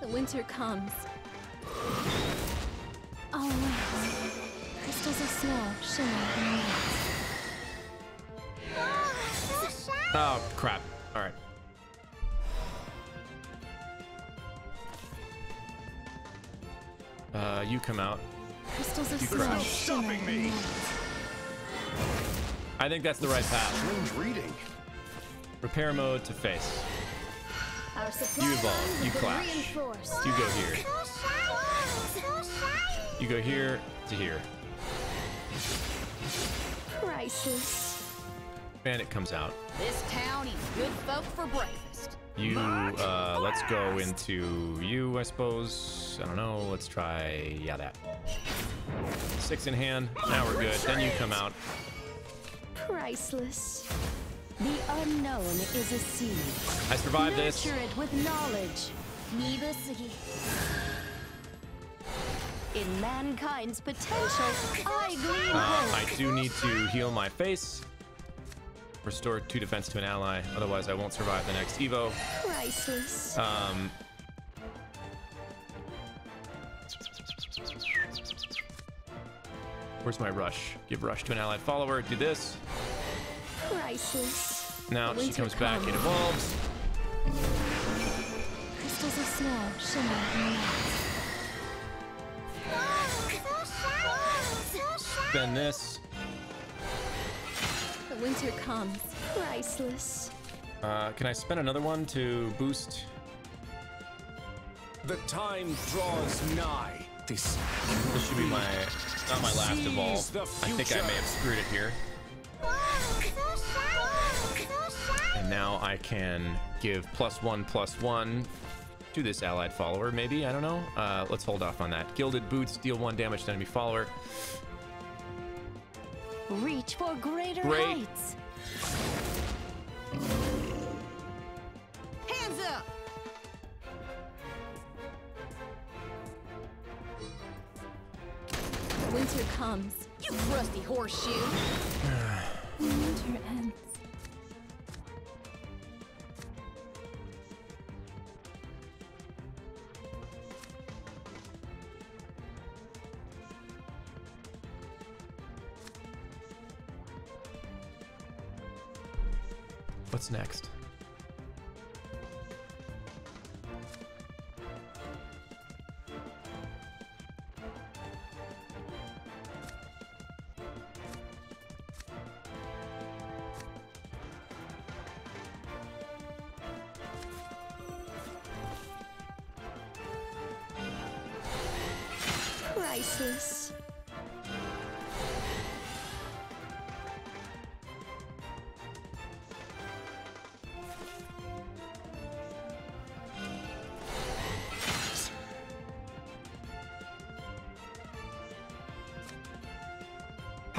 The winter comes. All around, crystals of snow shimmer in the light. Oh, crap. All right. Uh, you come out. Crystals of You snow Stopping me. I think that's the right path. Strange reading. Repair mode to face. You evolve, you clash. You go here. You go here to here. Priceless. Bandit comes out. This town eats good folk for breakfast. You, uh, let's go into you, I suppose. I don't know. Let's try, yeah, that. Six in hand. Now we're good. Then you come out. Priceless. The unknown is a seed. I survived this. Nurture it with knowledge. In mankind's potential, I glean Uh. I do need to heal my face. Restore two defense to an ally. Otherwise, I won't survive the next Evo. Priceless. Um, where's my rush? Give rush to an allied follower. Do this. Priceless. Now she Winter comes back. It evolves. Crystals of snow shimmer in the light. Then this. The winter comes. Priceless. Uh, can I spend another one to boost? The time draws nigh. This This should be my not my last Seize evolve. I think I may have screwed it here. And now I can give plus one plus one to this allied follower, maybe. I don't know. Uh, let's hold off on that. Gilded boots deal one damage to enemy follower. Reach for greater Great. heights. Hands up! Winter comes. You rusty horseshoe! Winter ends. What's next?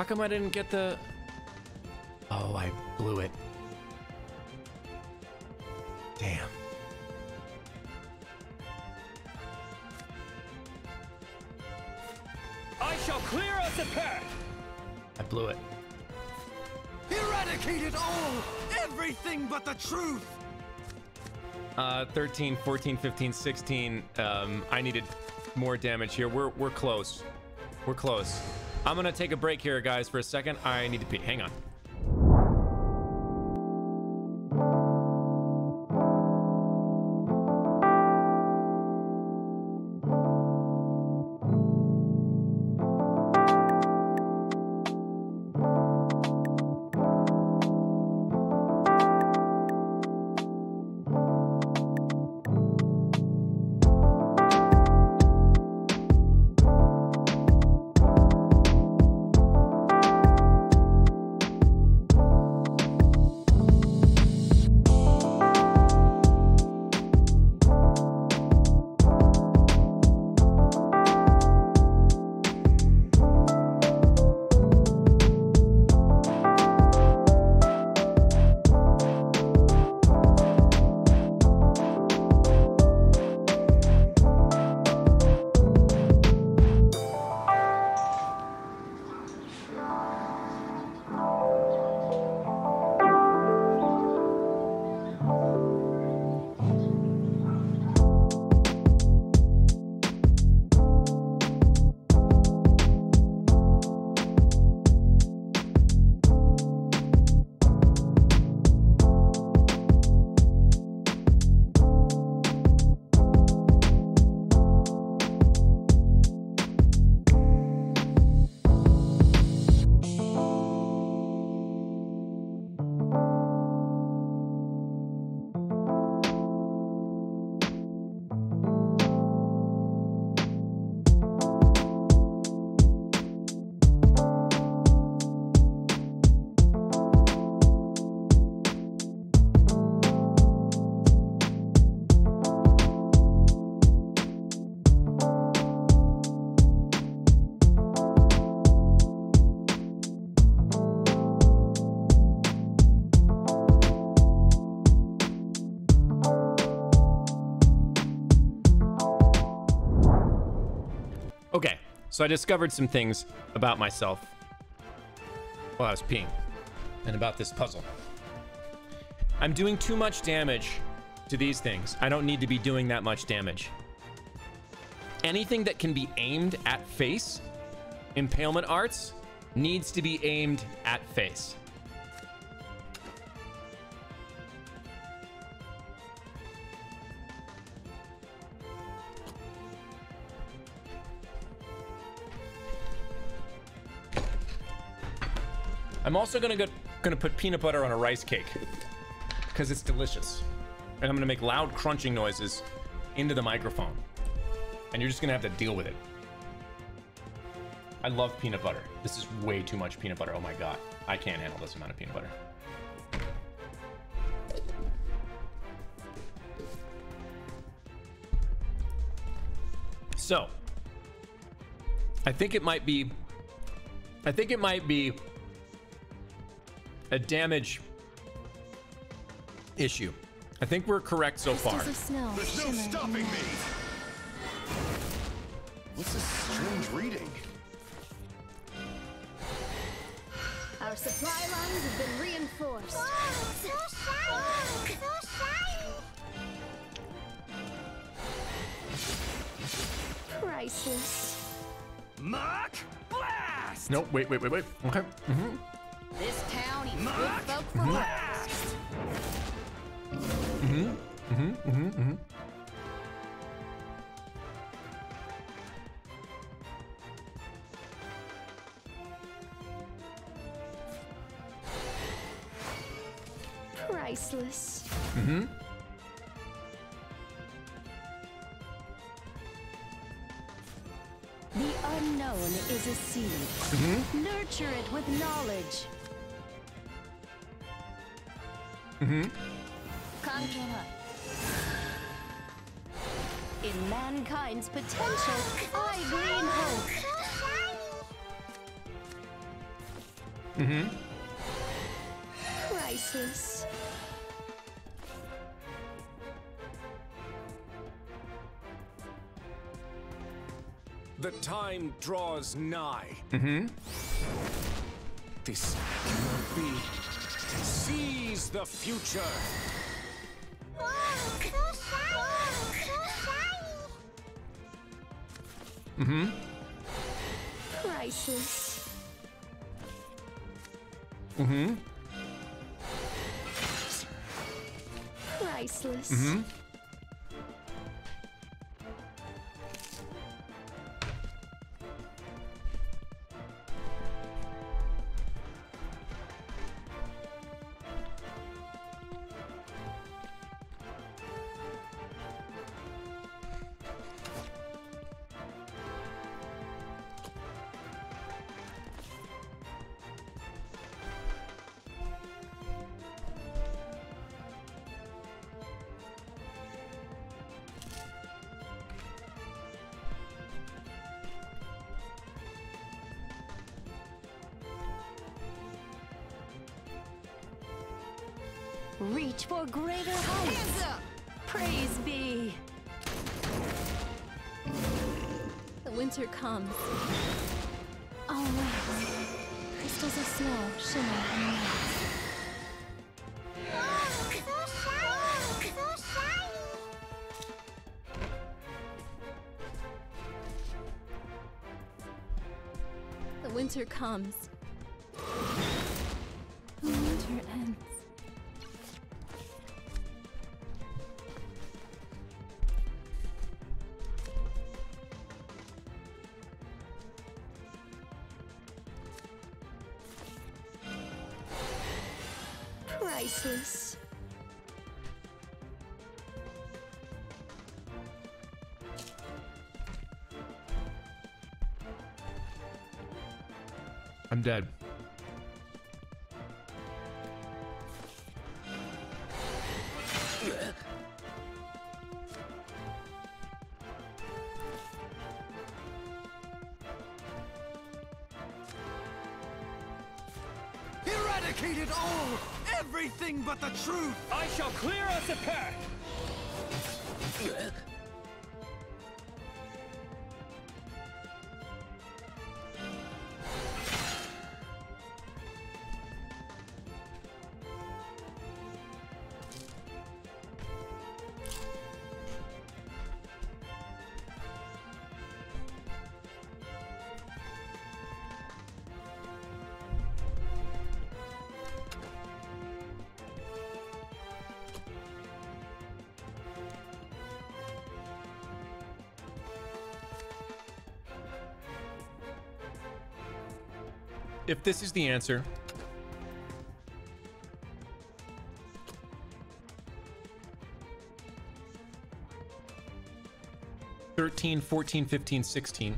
How come I didn't get the... Oh, I blew it. Damn. I shall clear us a path. I blew it. Eradicate it all! Everything but the truth! Uh, 13, 14, 15, 16. Um, I needed more damage here. We're, we're close. We're close. I'm gonna take a break here, guys, for a second. I need to pee. Hang on. So I discovered some things about myself while I was peeing and about this puzzle. I'm doing too much damage to these things. I don't need to be doing that much damage. Anything that can be aimed at face, impalement arts, needs to be aimed at face. I'm also gonna go, gonna put peanut butter on a rice cake because it's delicious, and I'm gonna make loud crunching noises into the microphone, and you're just gonna have to deal with it. I love peanut butter. This is way too much peanut butter. Oh my god, I can't handle this amount of peanut butter. So, I think it might be. I think it might be a damage issue. I think we're correct so far. Crystals of snow There's no stopping me! What's this strange reading? Our supply lines have been reinforced. Oh, so shiny! So shiny! Priceless. Mark blast! No, wait, wait, wait, wait. Okay. hmm This town needs good folk for blast! Mm-hmm. Mm-hmm. Mm-hmm. Priceless. The stone is a seed. Mm-hmm. Nurture it with knowledge. Mm-hmm. In mankind's potential, I glean hope. Mm-hmm. Priceless. The time draws nigh. Mm-hmm. This cannot be. Seize the future. Mm-hmm. Priceless. Mm-hmm. Priceless. Mm-hmm. Comes. All right. Crystals of snow shimmer in the light. The winter comes. Dead. Eradicate it all! Everything but the truth! I shall clear us a path! If this is the answer, Thirteen, fourteen, fifteen, sixteen.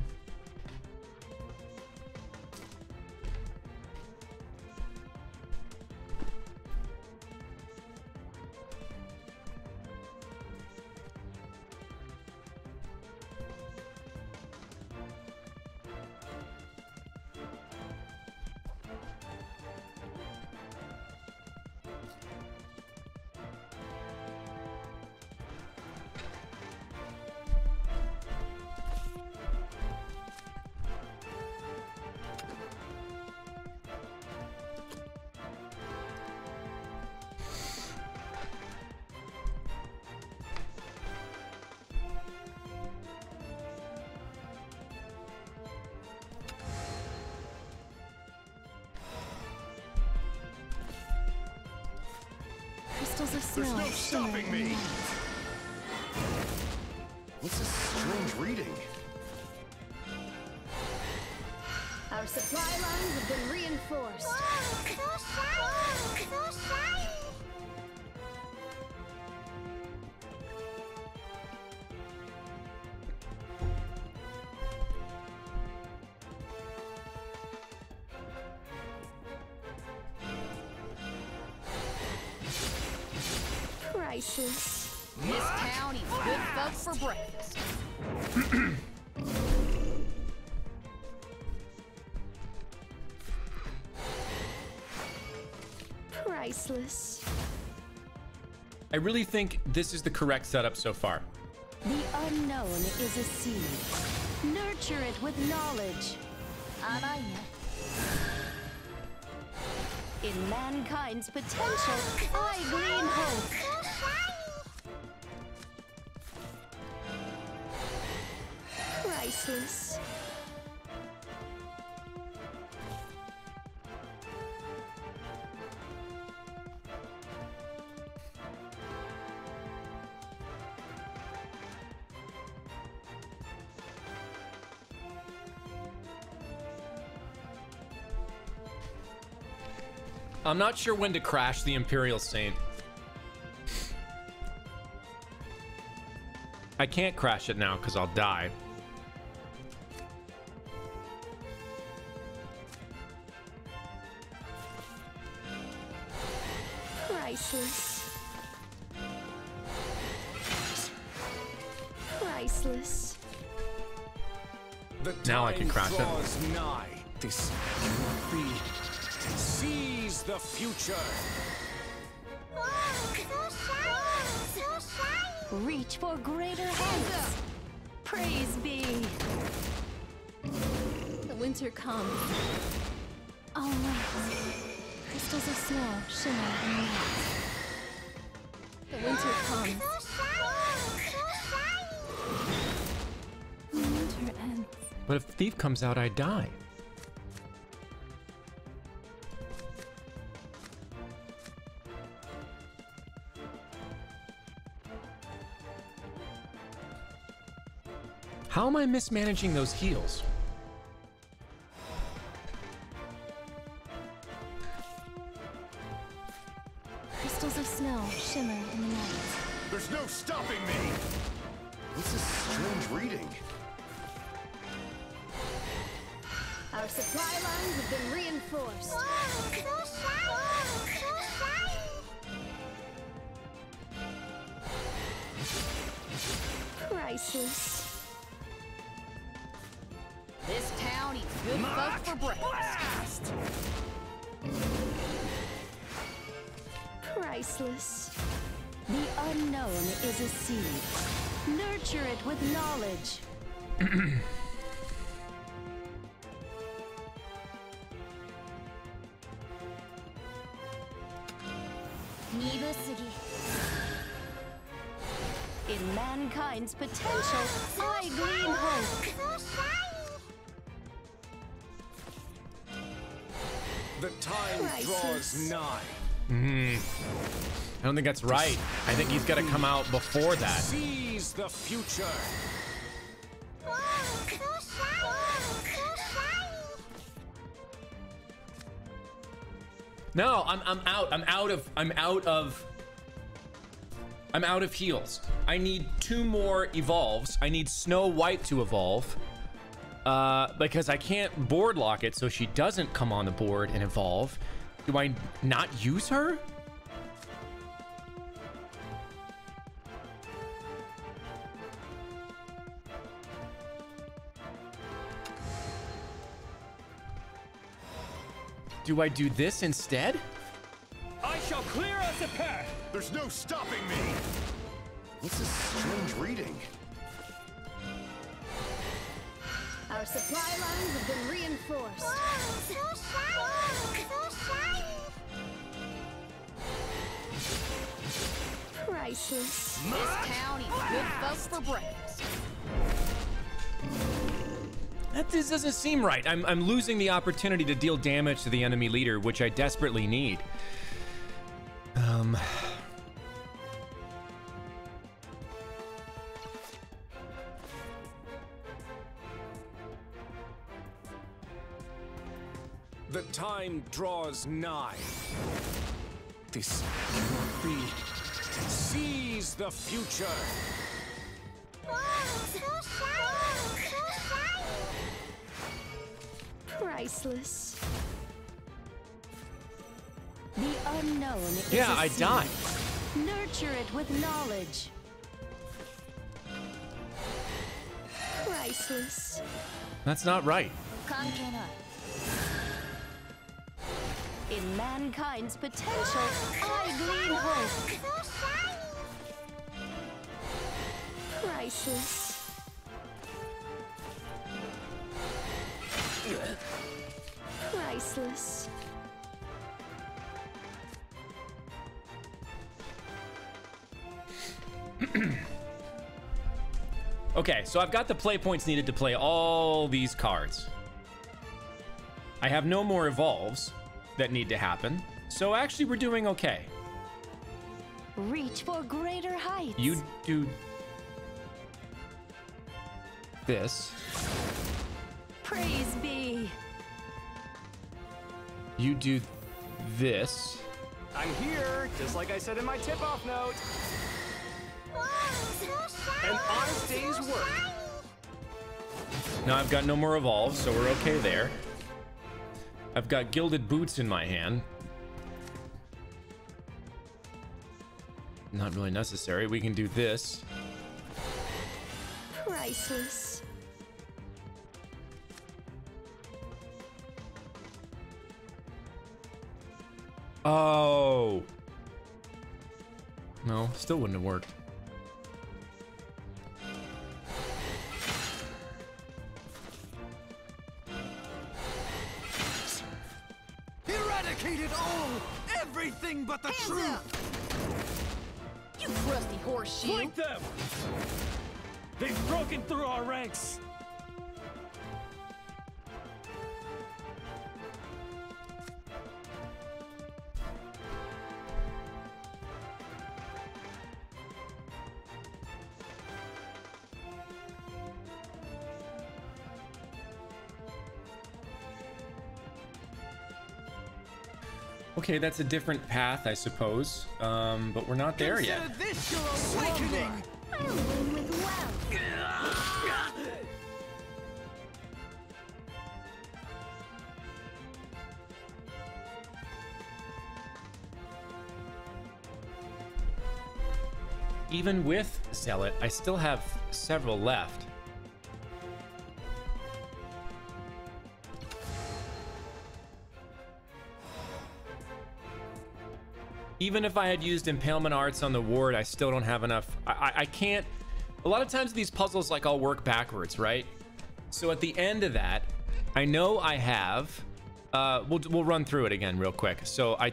I really think this is the correct setup so far. The unknown is a seed. Nurture it with knowledge. In mankind's potential, I hope. Priceless. I'm not sure when to crash the Imperial Saint. I can't crash it now because I'll die. Priceless. Priceless. Now I can crash it. Seize the future. Reach for greater heights. Praise be. The winter comes. All right. Crystals of snow shimmer in the light. The winter comes. The winter ends. But if the Thief comes out, I die. How am I mismanaging those heals? Priceless. The unknown is a seed. Nurture it with knowledge. <clears throat> In mankind's potential, <gasps> I glean hope. The time draws Priceless. Nigh. I don't think that's right. I think he's got to come out before that. Seize the future. No, I'm I'm out. I'm out of I'm out of I'm out of heals. I need two more evolves. I need Snow White to evolve. Uh, because I can't board lock it so she doesn't come on the board and evolve. Do I not use her? Do I do this instead? I shall clear us a path. There's no stopping me! What's this strange reading? Our supply lines have been reinforced. Priceless. This town eats good folks for breakfast. That this doesn't seem right. I'm, I'm losing the opportunity to deal damage to the enemy leader, which I desperately need. Um. The time draws nigh. This cannot be. Seize the future. Priceless. The unknown is Yeah, a I seed. died. Nurture it with knowledge. Priceless. That's not right. In mankind's potential, I glean hope. So Priceless. Priceless. <clears throat> Okay, so I've got the play points needed to play all these cards. I have no more evolves that need to happen. So actually, we're doing okay. Reach for greater heights. You do this. Praise be. You do this. I'm here, just like I said in my tip-off note. An honest day's work. Now I've got no more evolves, so we're okay there. I've got gilded boots in my hand. Not really necessary. We can do this. Priceless. Oh. No, still wouldn't have worked. Broken through our ranks! Okay, that's a different path, I suppose. Um, but we're not there yet. Consider this Even with Zealot, I still have several left. Even if I had used Impalement Arts on the ward, I still don't have enough. I, I, I can't. A lot of times these puzzles, like, I'll work backwards, right? So at the end of that, I know I have. Uh, we'll, we'll run through it again real quick. So I.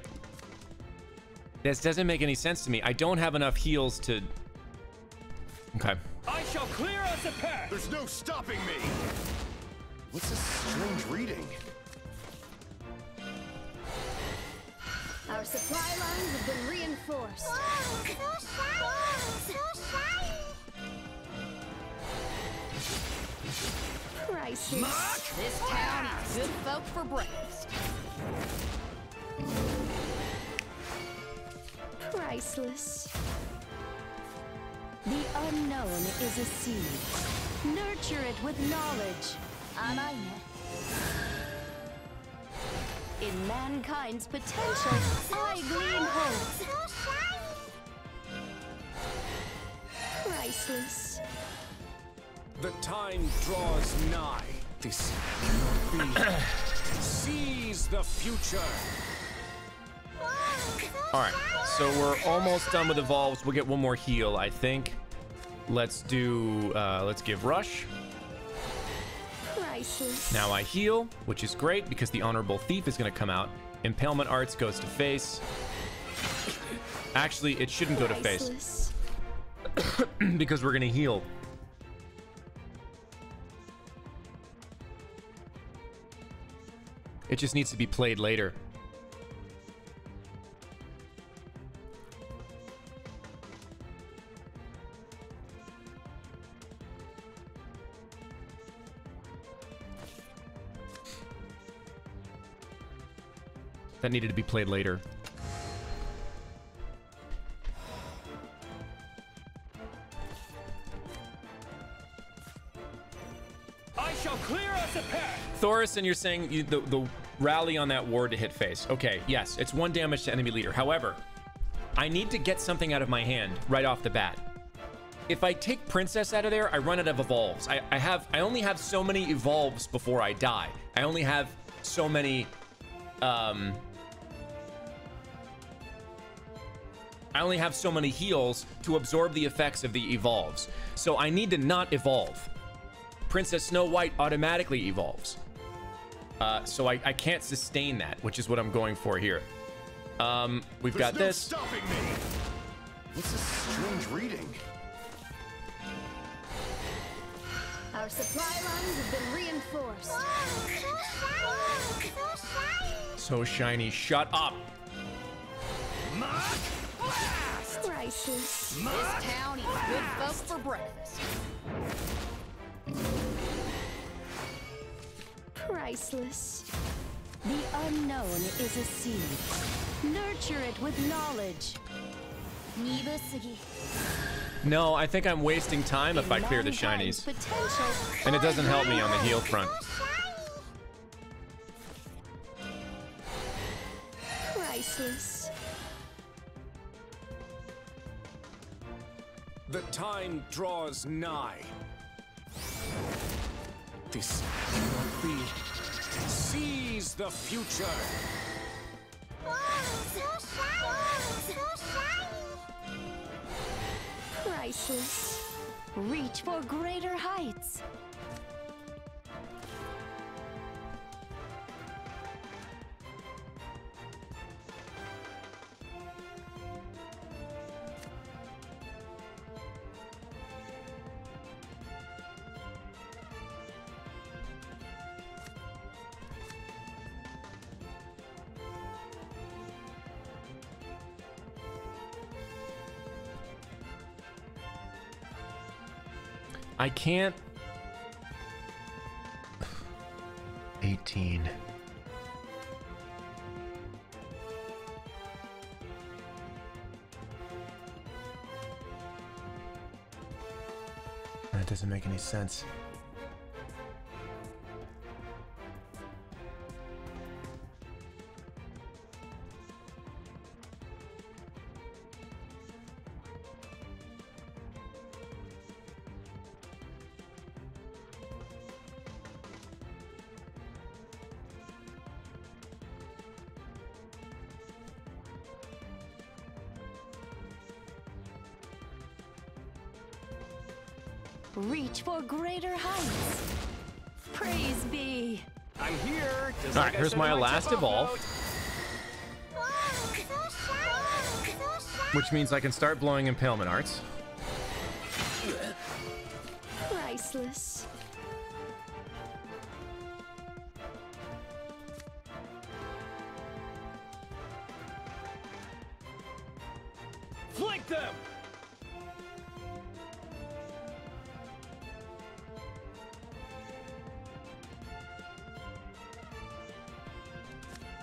This doesn't make any sense to me. I don't have enough heals to. Okay. I shall clear us a path! There's no stopping me! What's this strange reading? Our supply lines have been reinforced. Oh, so shiny! Oh, so shiny! Priceless. This town eats good folk for breakfast. Priceless. The unknown is a seed. Nurture it with knowledge. Anaya. In mankind's potential, <gasps> I glean hope. Priceless. The time draws nigh. This cannot be. <coughs> Seize the future! All right. So we're almost done with evolves. We'll get one more heal, I think. Let's do. Uh, let's give rush. Priceless. Now I heal, which is great because the honorable thief is going to come out. Impalement arts goes to face. Actually, it shouldn't go to face <coughs> because we're going to heal. It just needs to be played later. That needed to be played later. I shall clear us a path! Thorison, you're saying you, the, the rally on that ward to hit face. Okay, yes, it's one damage to enemy leader. However, I need to get something out of my hand right off the bat. If I take Princess out of there, I run out of evolves. I, I have I only have so many evolves before I die. I only have so many um I only have so many heals to absorb the effects of the evolves. So I need to not evolve. Princess Snow White automatically evolves. Uh, so I, I can't sustain that, which is what I'm going for here. Um, we've There's got no this. stopping me. What's this strange reading? Our supply lines have been reinforced. So shiny. Shut up. Priceless. This town eats good folk for breakfast. Priceless. The unknown is a seed. Nurture it with knowledge. No, I think I'm wasting time if I clear the shinies. And it doesn't help me on the heal front. Priceless. The time draws nigh. This cannot be. Seize the future. Priceless. Reach for greater heights. I can't. 18. That doesn't make any sense. Last tip-off evolve. Which means I can start blowing impalement arts. Priceless. Flank them!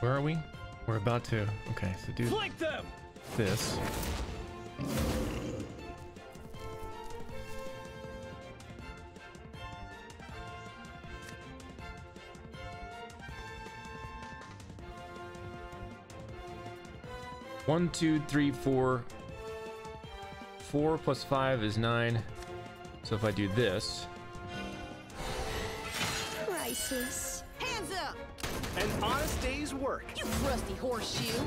Where are we? We're about to. Okay, so do Flank them! this. One, two, three, four. Four plus five is nine. So if I do this, horseshoe!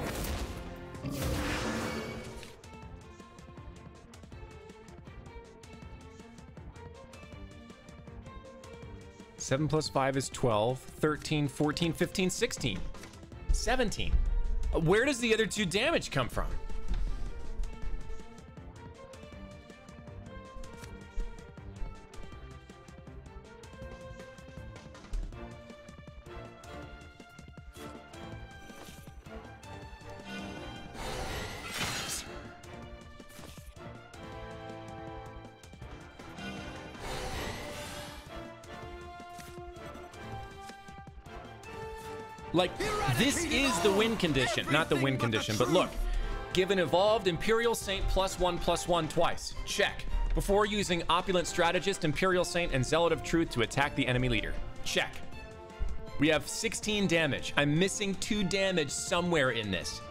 Seven plus five is 12, 13, 14, 15, 16, 17. Uh, Where does the other two damage come from? This is the win condition. Not the win condition, but look. Give an evolved Imperial Saint plus one plus one twice. Check. Before using Opulent Strategist, Imperial Saint, and Zealot of Truth to attack the enemy leader. Check. We have 16 damage. I'm missing two damage somewhere in this.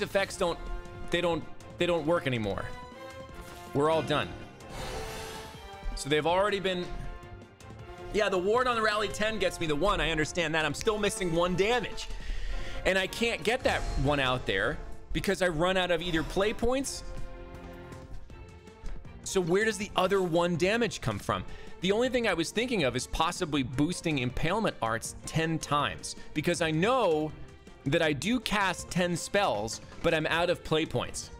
These effects don't they don't they don't work anymore. We're all done. So they've already been Yeah, the ward on the rally 10 gets me the one. I understand that. I'm still missing one damage. And I can't get that one out there because I run out of either play points. So where does the other one damage come from? The only thing I was thinking of is possibly boosting impalement arts 10 times because I know that I do cast 10 spells, but I'm out of play points.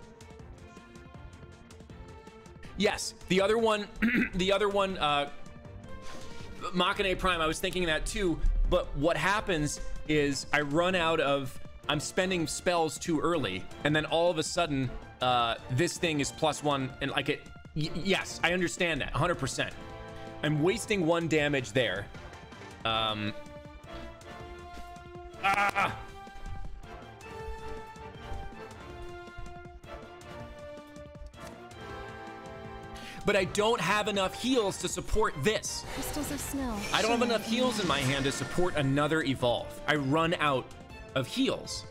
Yes, the other one, <clears throat> the other one, uh, Machine Prime, I was thinking that too, but what happens is I run out of, I'm spending spells too early, and then all of a sudden, uh, this thing is plus one, and like it, yes, I understand that, 100%. I'm wasting one damage there. Um, ah! But I don't have enough heals to support this. Crystals of snow. I don't have enough in heals in my hand to support another evolve. I run out of heals.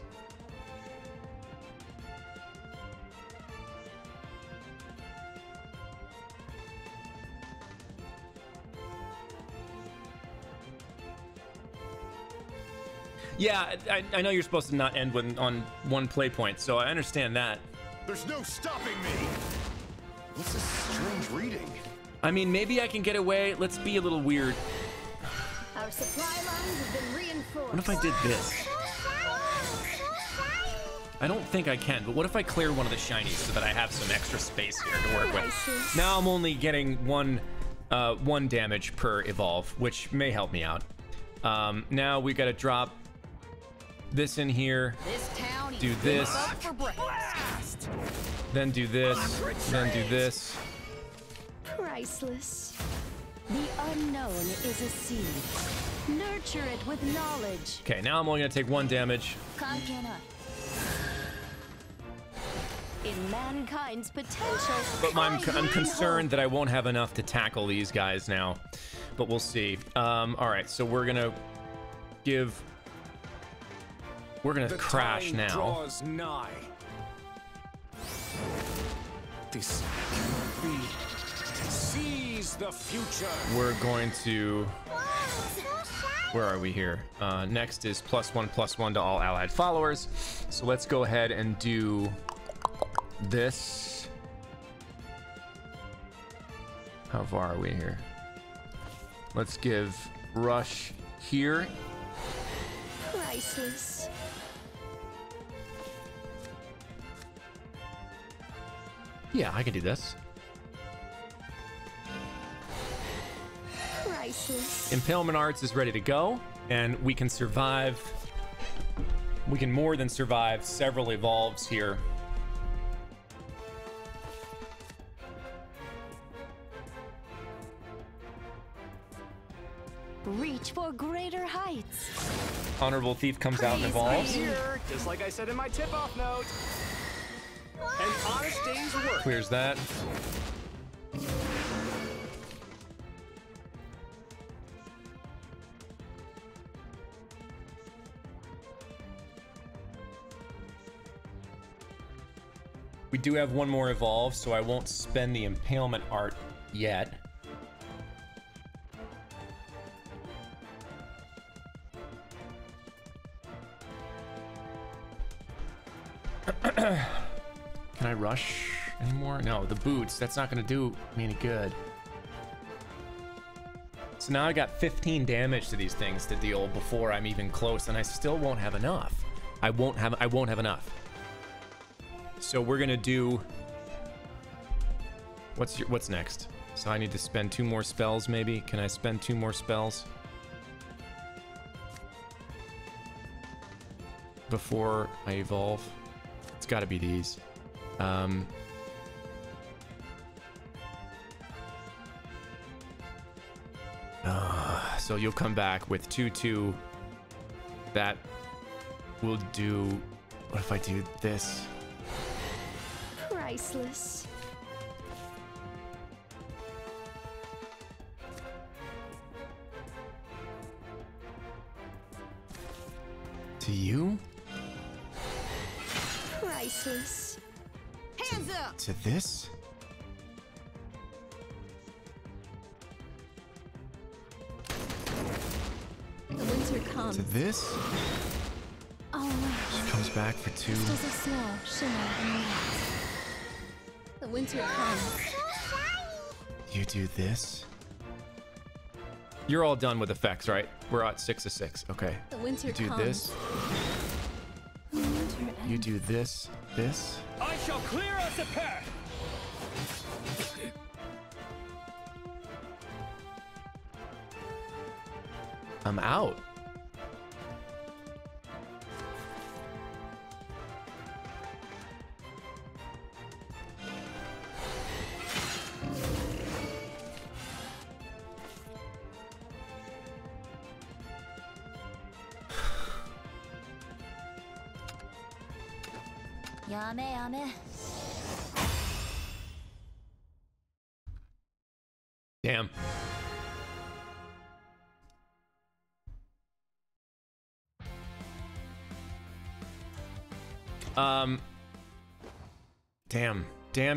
Yeah, I, I know you're supposed to not end when, on one play point, so I understand that. There's no stopping me! What's this strange reading? I mean, maybe I can get away. Let's be a little weird. Our supply lines have been reinforced. What if I did this? I don't think I can, but what if I clear one of the shinies so that I have some extra space here to work with? Now I'm only getting one, uh, one damage per evolve, which may help me out. Um, now we gotta drop this in here, This town Do this. folk then do this, then do this. Priceless. The unknown is a seed. Nurture it with knowledge. Okay, now I'm only gonna take one damage. In mankind's potential. But I'm, I I'm concerned that I won't have enough to tackle these guys now. But we'll see. Um, all right, so we're gonna give. We're gonna The crash now. nigh. This cannot be. Seize the future. We're going to. Where are we here? Uh, next is plus one, plus one to all allied followers. So let's go ahead and do this. How far are we here? Let's give Rush here. Priceless. Yeah, I can do this. Priceless. Impalement Arts is ready to go, and we can survive. We can more than survive several evolves here. Reach for greater heights. Honorable Thief comes out and evolves. Here, just like I said in my tip-off note. An honest day's work. Clears that. We do have one more evolve, so I won't spend the impalement art yet. <clears throat> Can I rush anymore? No, the boots. That's not going to do me any good. So now I got 15 damage to these things to deal before I'm even close, and I still won't have enough. I won't have. I won't have enough. So we're gonna do. What's your? What's next? So I need to spend two more spells, maybe. Can I spend two more spells before I evolve? It's got to be these. Um, uh, so you'll come back with 2-2. That will do... What if I do this? Priceless. To you? Priceless. Hands up! To this? The winter comes. To this? Oh. She Comes back for two. Crystals of snow shimmer in the light. The winter comes. You do this? You're all done with effects, right? We're at six of six. Okay. The winter You do comes. this. The winter You do this. This. I shall clear us a path! I'm out.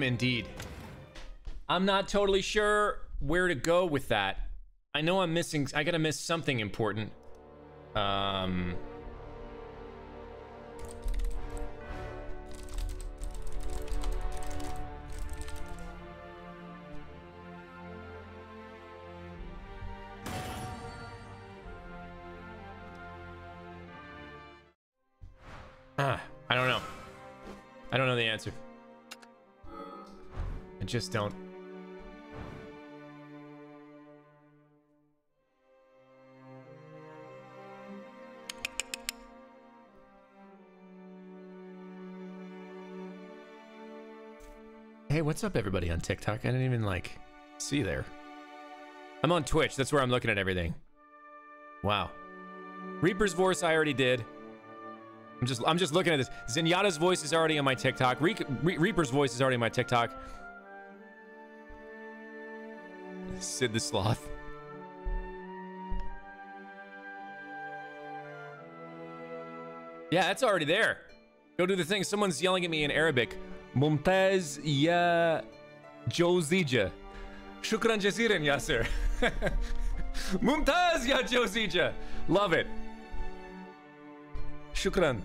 Indeed. I'm not totally sure where to go with that. I know I'm missing. I gotta miss something important. Um. Just don't. Hey, what's up, everybody on TikTok? I didn't even like see there. I'm on Twitch. That's where I'm looking at everything. Wow. Reaper's voice I already did. I'm just I'm just looking at this. Zenyatta's voice is already on my TikTok. Re Re Reaper's voice is already on my TikTok. Sid the Sloth. Yeah, that's already there. Go do the thing. Someone's yelling at me in Arabic. Mumtaz ya Joe Zieja. Shukran jaziran, Yasser. <laughs> Mumtaz ya Joe Zieja. Love it. Shukran.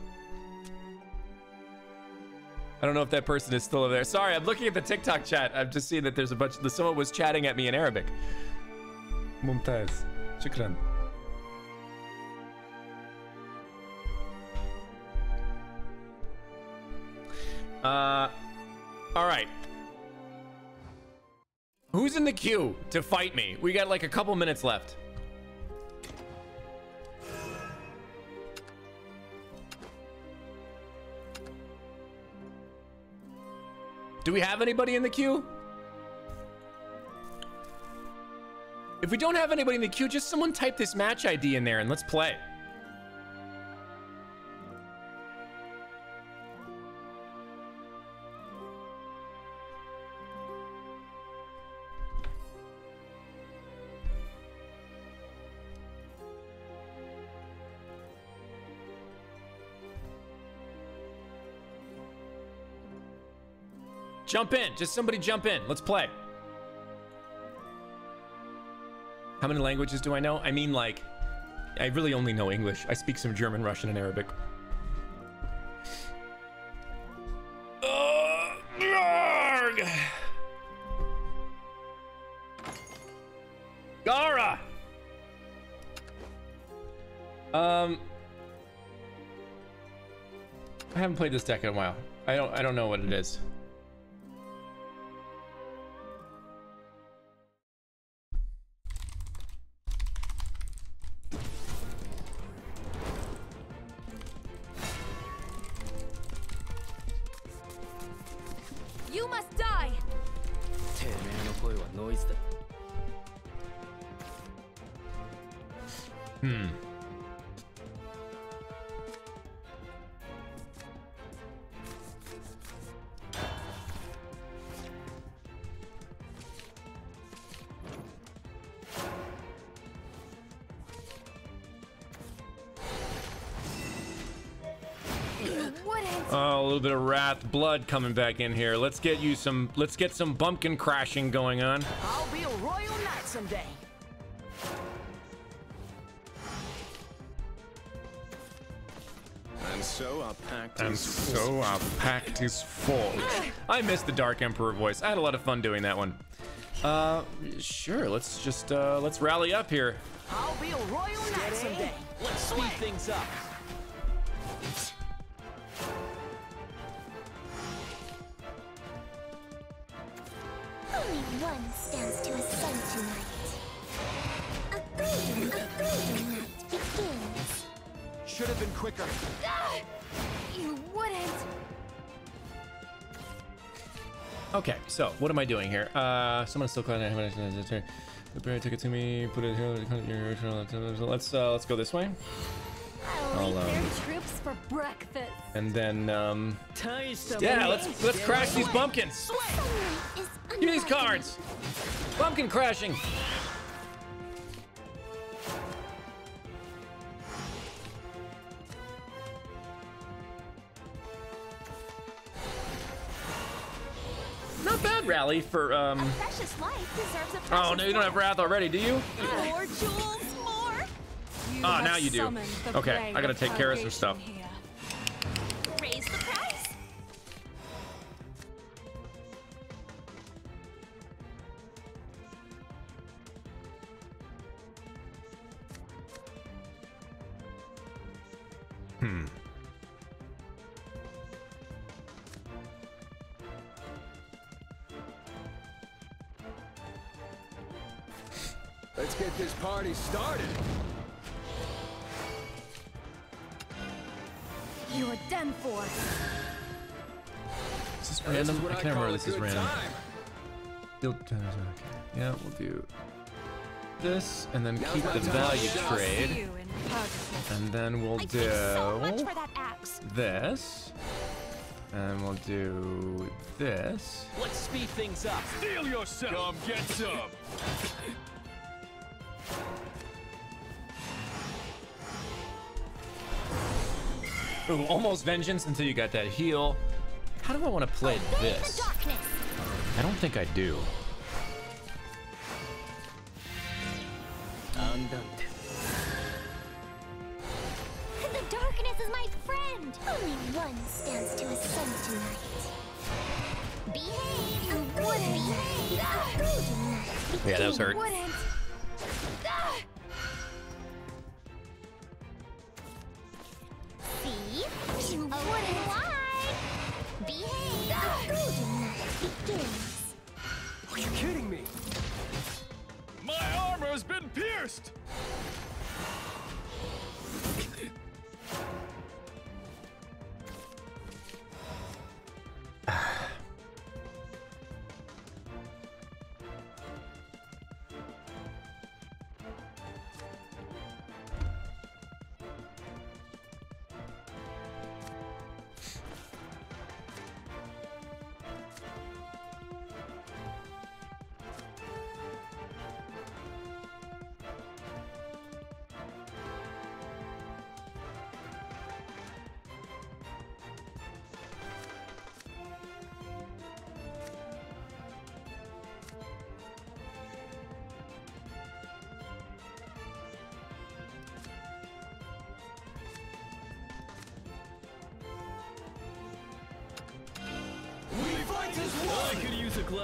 I don't know if that person is still over there. Sorry, I'm looking at the TikTok chat. I've just seen that there's a bunch. Of, someone was chatting at me in Arabic. Mumtaz. Shukran. Uh, all right. Who's in the queue to fight me? We got like a couple minutes left. Do we have anybody in the queue? If we don't have anybody in the queue, just someone type this match ID in there and let's play. Jump in. Just somebody jump in. Let's play. How many languages do I know? I mean, like, I really only know English. I speak some German, Russian, and Arabic. Gara! Um, I haven't played this deck in a while. I don't. I don't know what it is. Blood coming back in here. Let's get you some. Let's get some bumpkin crashing going on. I'll be a royal knight someday. And so our pact And is so our pact is forged. <laughs> I missed the Dark Emperor voice. I had a lot of fun doing that one. Uh, sure. Let's just uh, let's rally up here. I'll be a royal knight someday. Let's speed things up. So what am I doing here? Uh, someone's still calling it. The bear took it to me. Put it here. Let's uh, let's go this way, I'll, I'll, um, their troops for breakfast. and then um, yeah, let's let's crash these pumpkins. Sunlight is Give me these cards. Pumpkin crashing. Rally for um. Precious life deserves a Oh no, you don't have wrath already, do you? More jewels, more. Ah, now you do. Okay, I gotta take care of some stuff. Raise this is good random. time. Still- Yeah, we'll do this, and then keep the value trade, You in purgatory. and then we'll I'd pay so much do for that axe. this, and we'll do this. Let's speed things up. Steel yourself. Come get some. Ooh, almost vengeance until you got that heal. How do I want to play this? I don't think I do. The darkness is my friend. Only one stands to ascend tonight. Behave. A good behave. A golden night Yeah, that was hurt.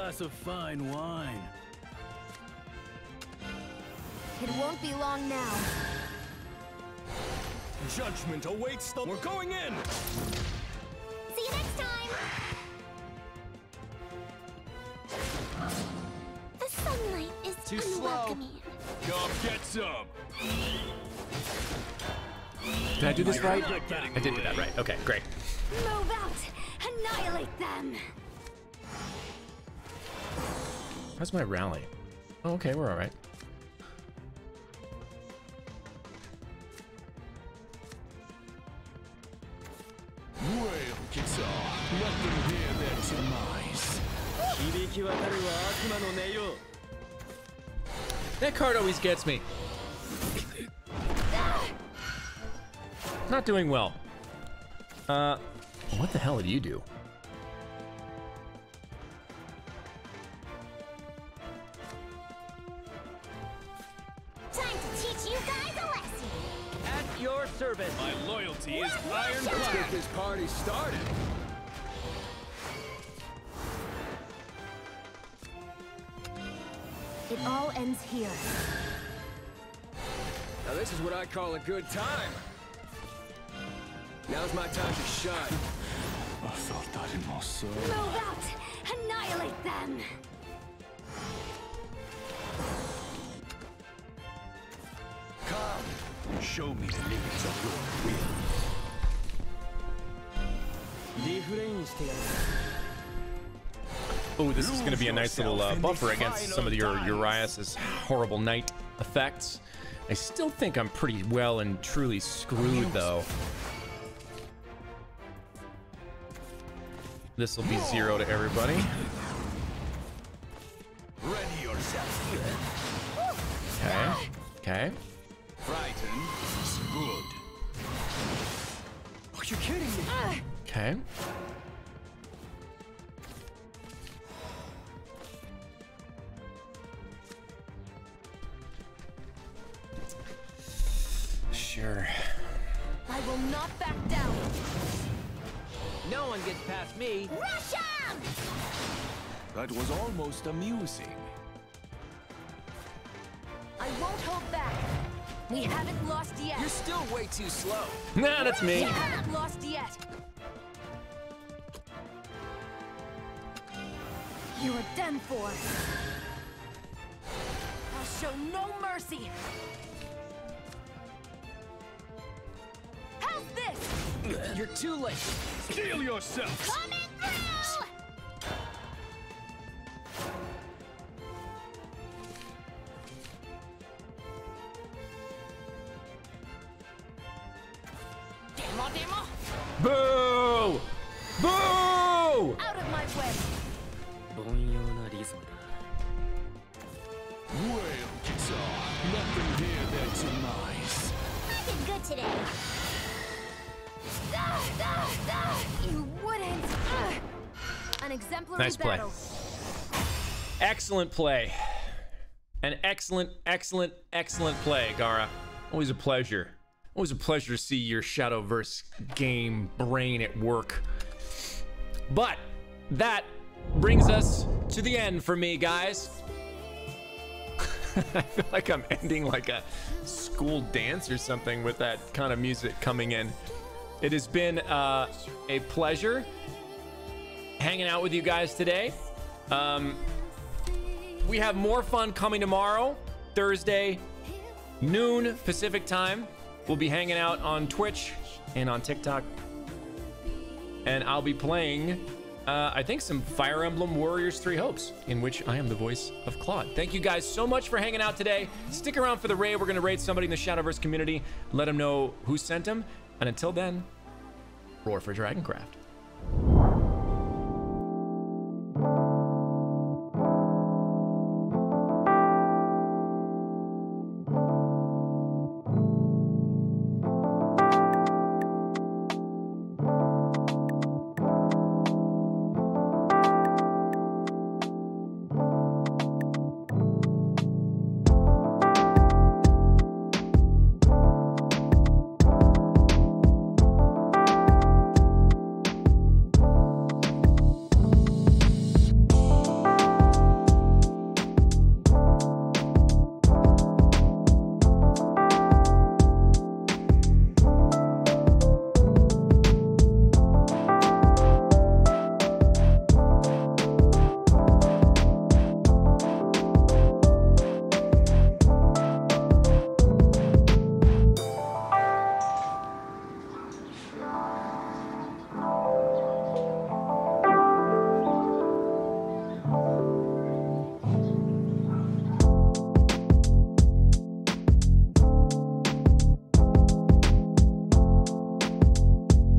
Glass of fine wine. It won't be long now. Judgment awaits the. We're going in. See you next time. The sunlight is Too slow. unwelcoming. Come get some. Did I do this right? I did do that right. Okay, great. Move out. Annihilate them. How's my rally? Oh, okay, we're all right. That card always gets me. Not doing well. Uh, What the hell did you do? good time. Now's my time to shine. I felt that in my soul. Move out! Annihilate them! Come, show me the limits of your will. リフレインしてやる Oh, this is going to be a nice little uh, buffer against some of your Urias's horrible night effects. I still think I'm pretty well and truly screwed, though. This will be zero to everybody. Ready yourself. Okay. Okay. Frightened is good. Are you kidding me? Okay. That was almost amusing. I won't hold back. We haven't lost yet. You're still way too slow. Nah, that's me. We haven't lost yet. You are done for. I'll show no mercy. How's this? You're too late. Steel yourself. Coming Excellent play. An excellent, excellent, excellent play, Gara. Always a pleasure. Always a pleasure to see your Shadowverse game brain at work. But that brings us to the end for me, guys. <laughs> I feel like I'm ending like a school dance or something with that kind of music coming in. It has been uh, a pleasure hanging out with you guys today. Um, we have more fun coming tomorrow, Thursday, noon Pacific time. We'll be hanging out on Twitch and on TikTok. And I'll be playing, uh, I think, some Fire Emblem Warriors 3 Hopes, in which I am the voice of Claude. Thank you guys so much for hanging out today. Stick around for the raid. We're going to raid somebody in the Shadowverse community, let them know who sent them. And until then, roar for Dragoncraft.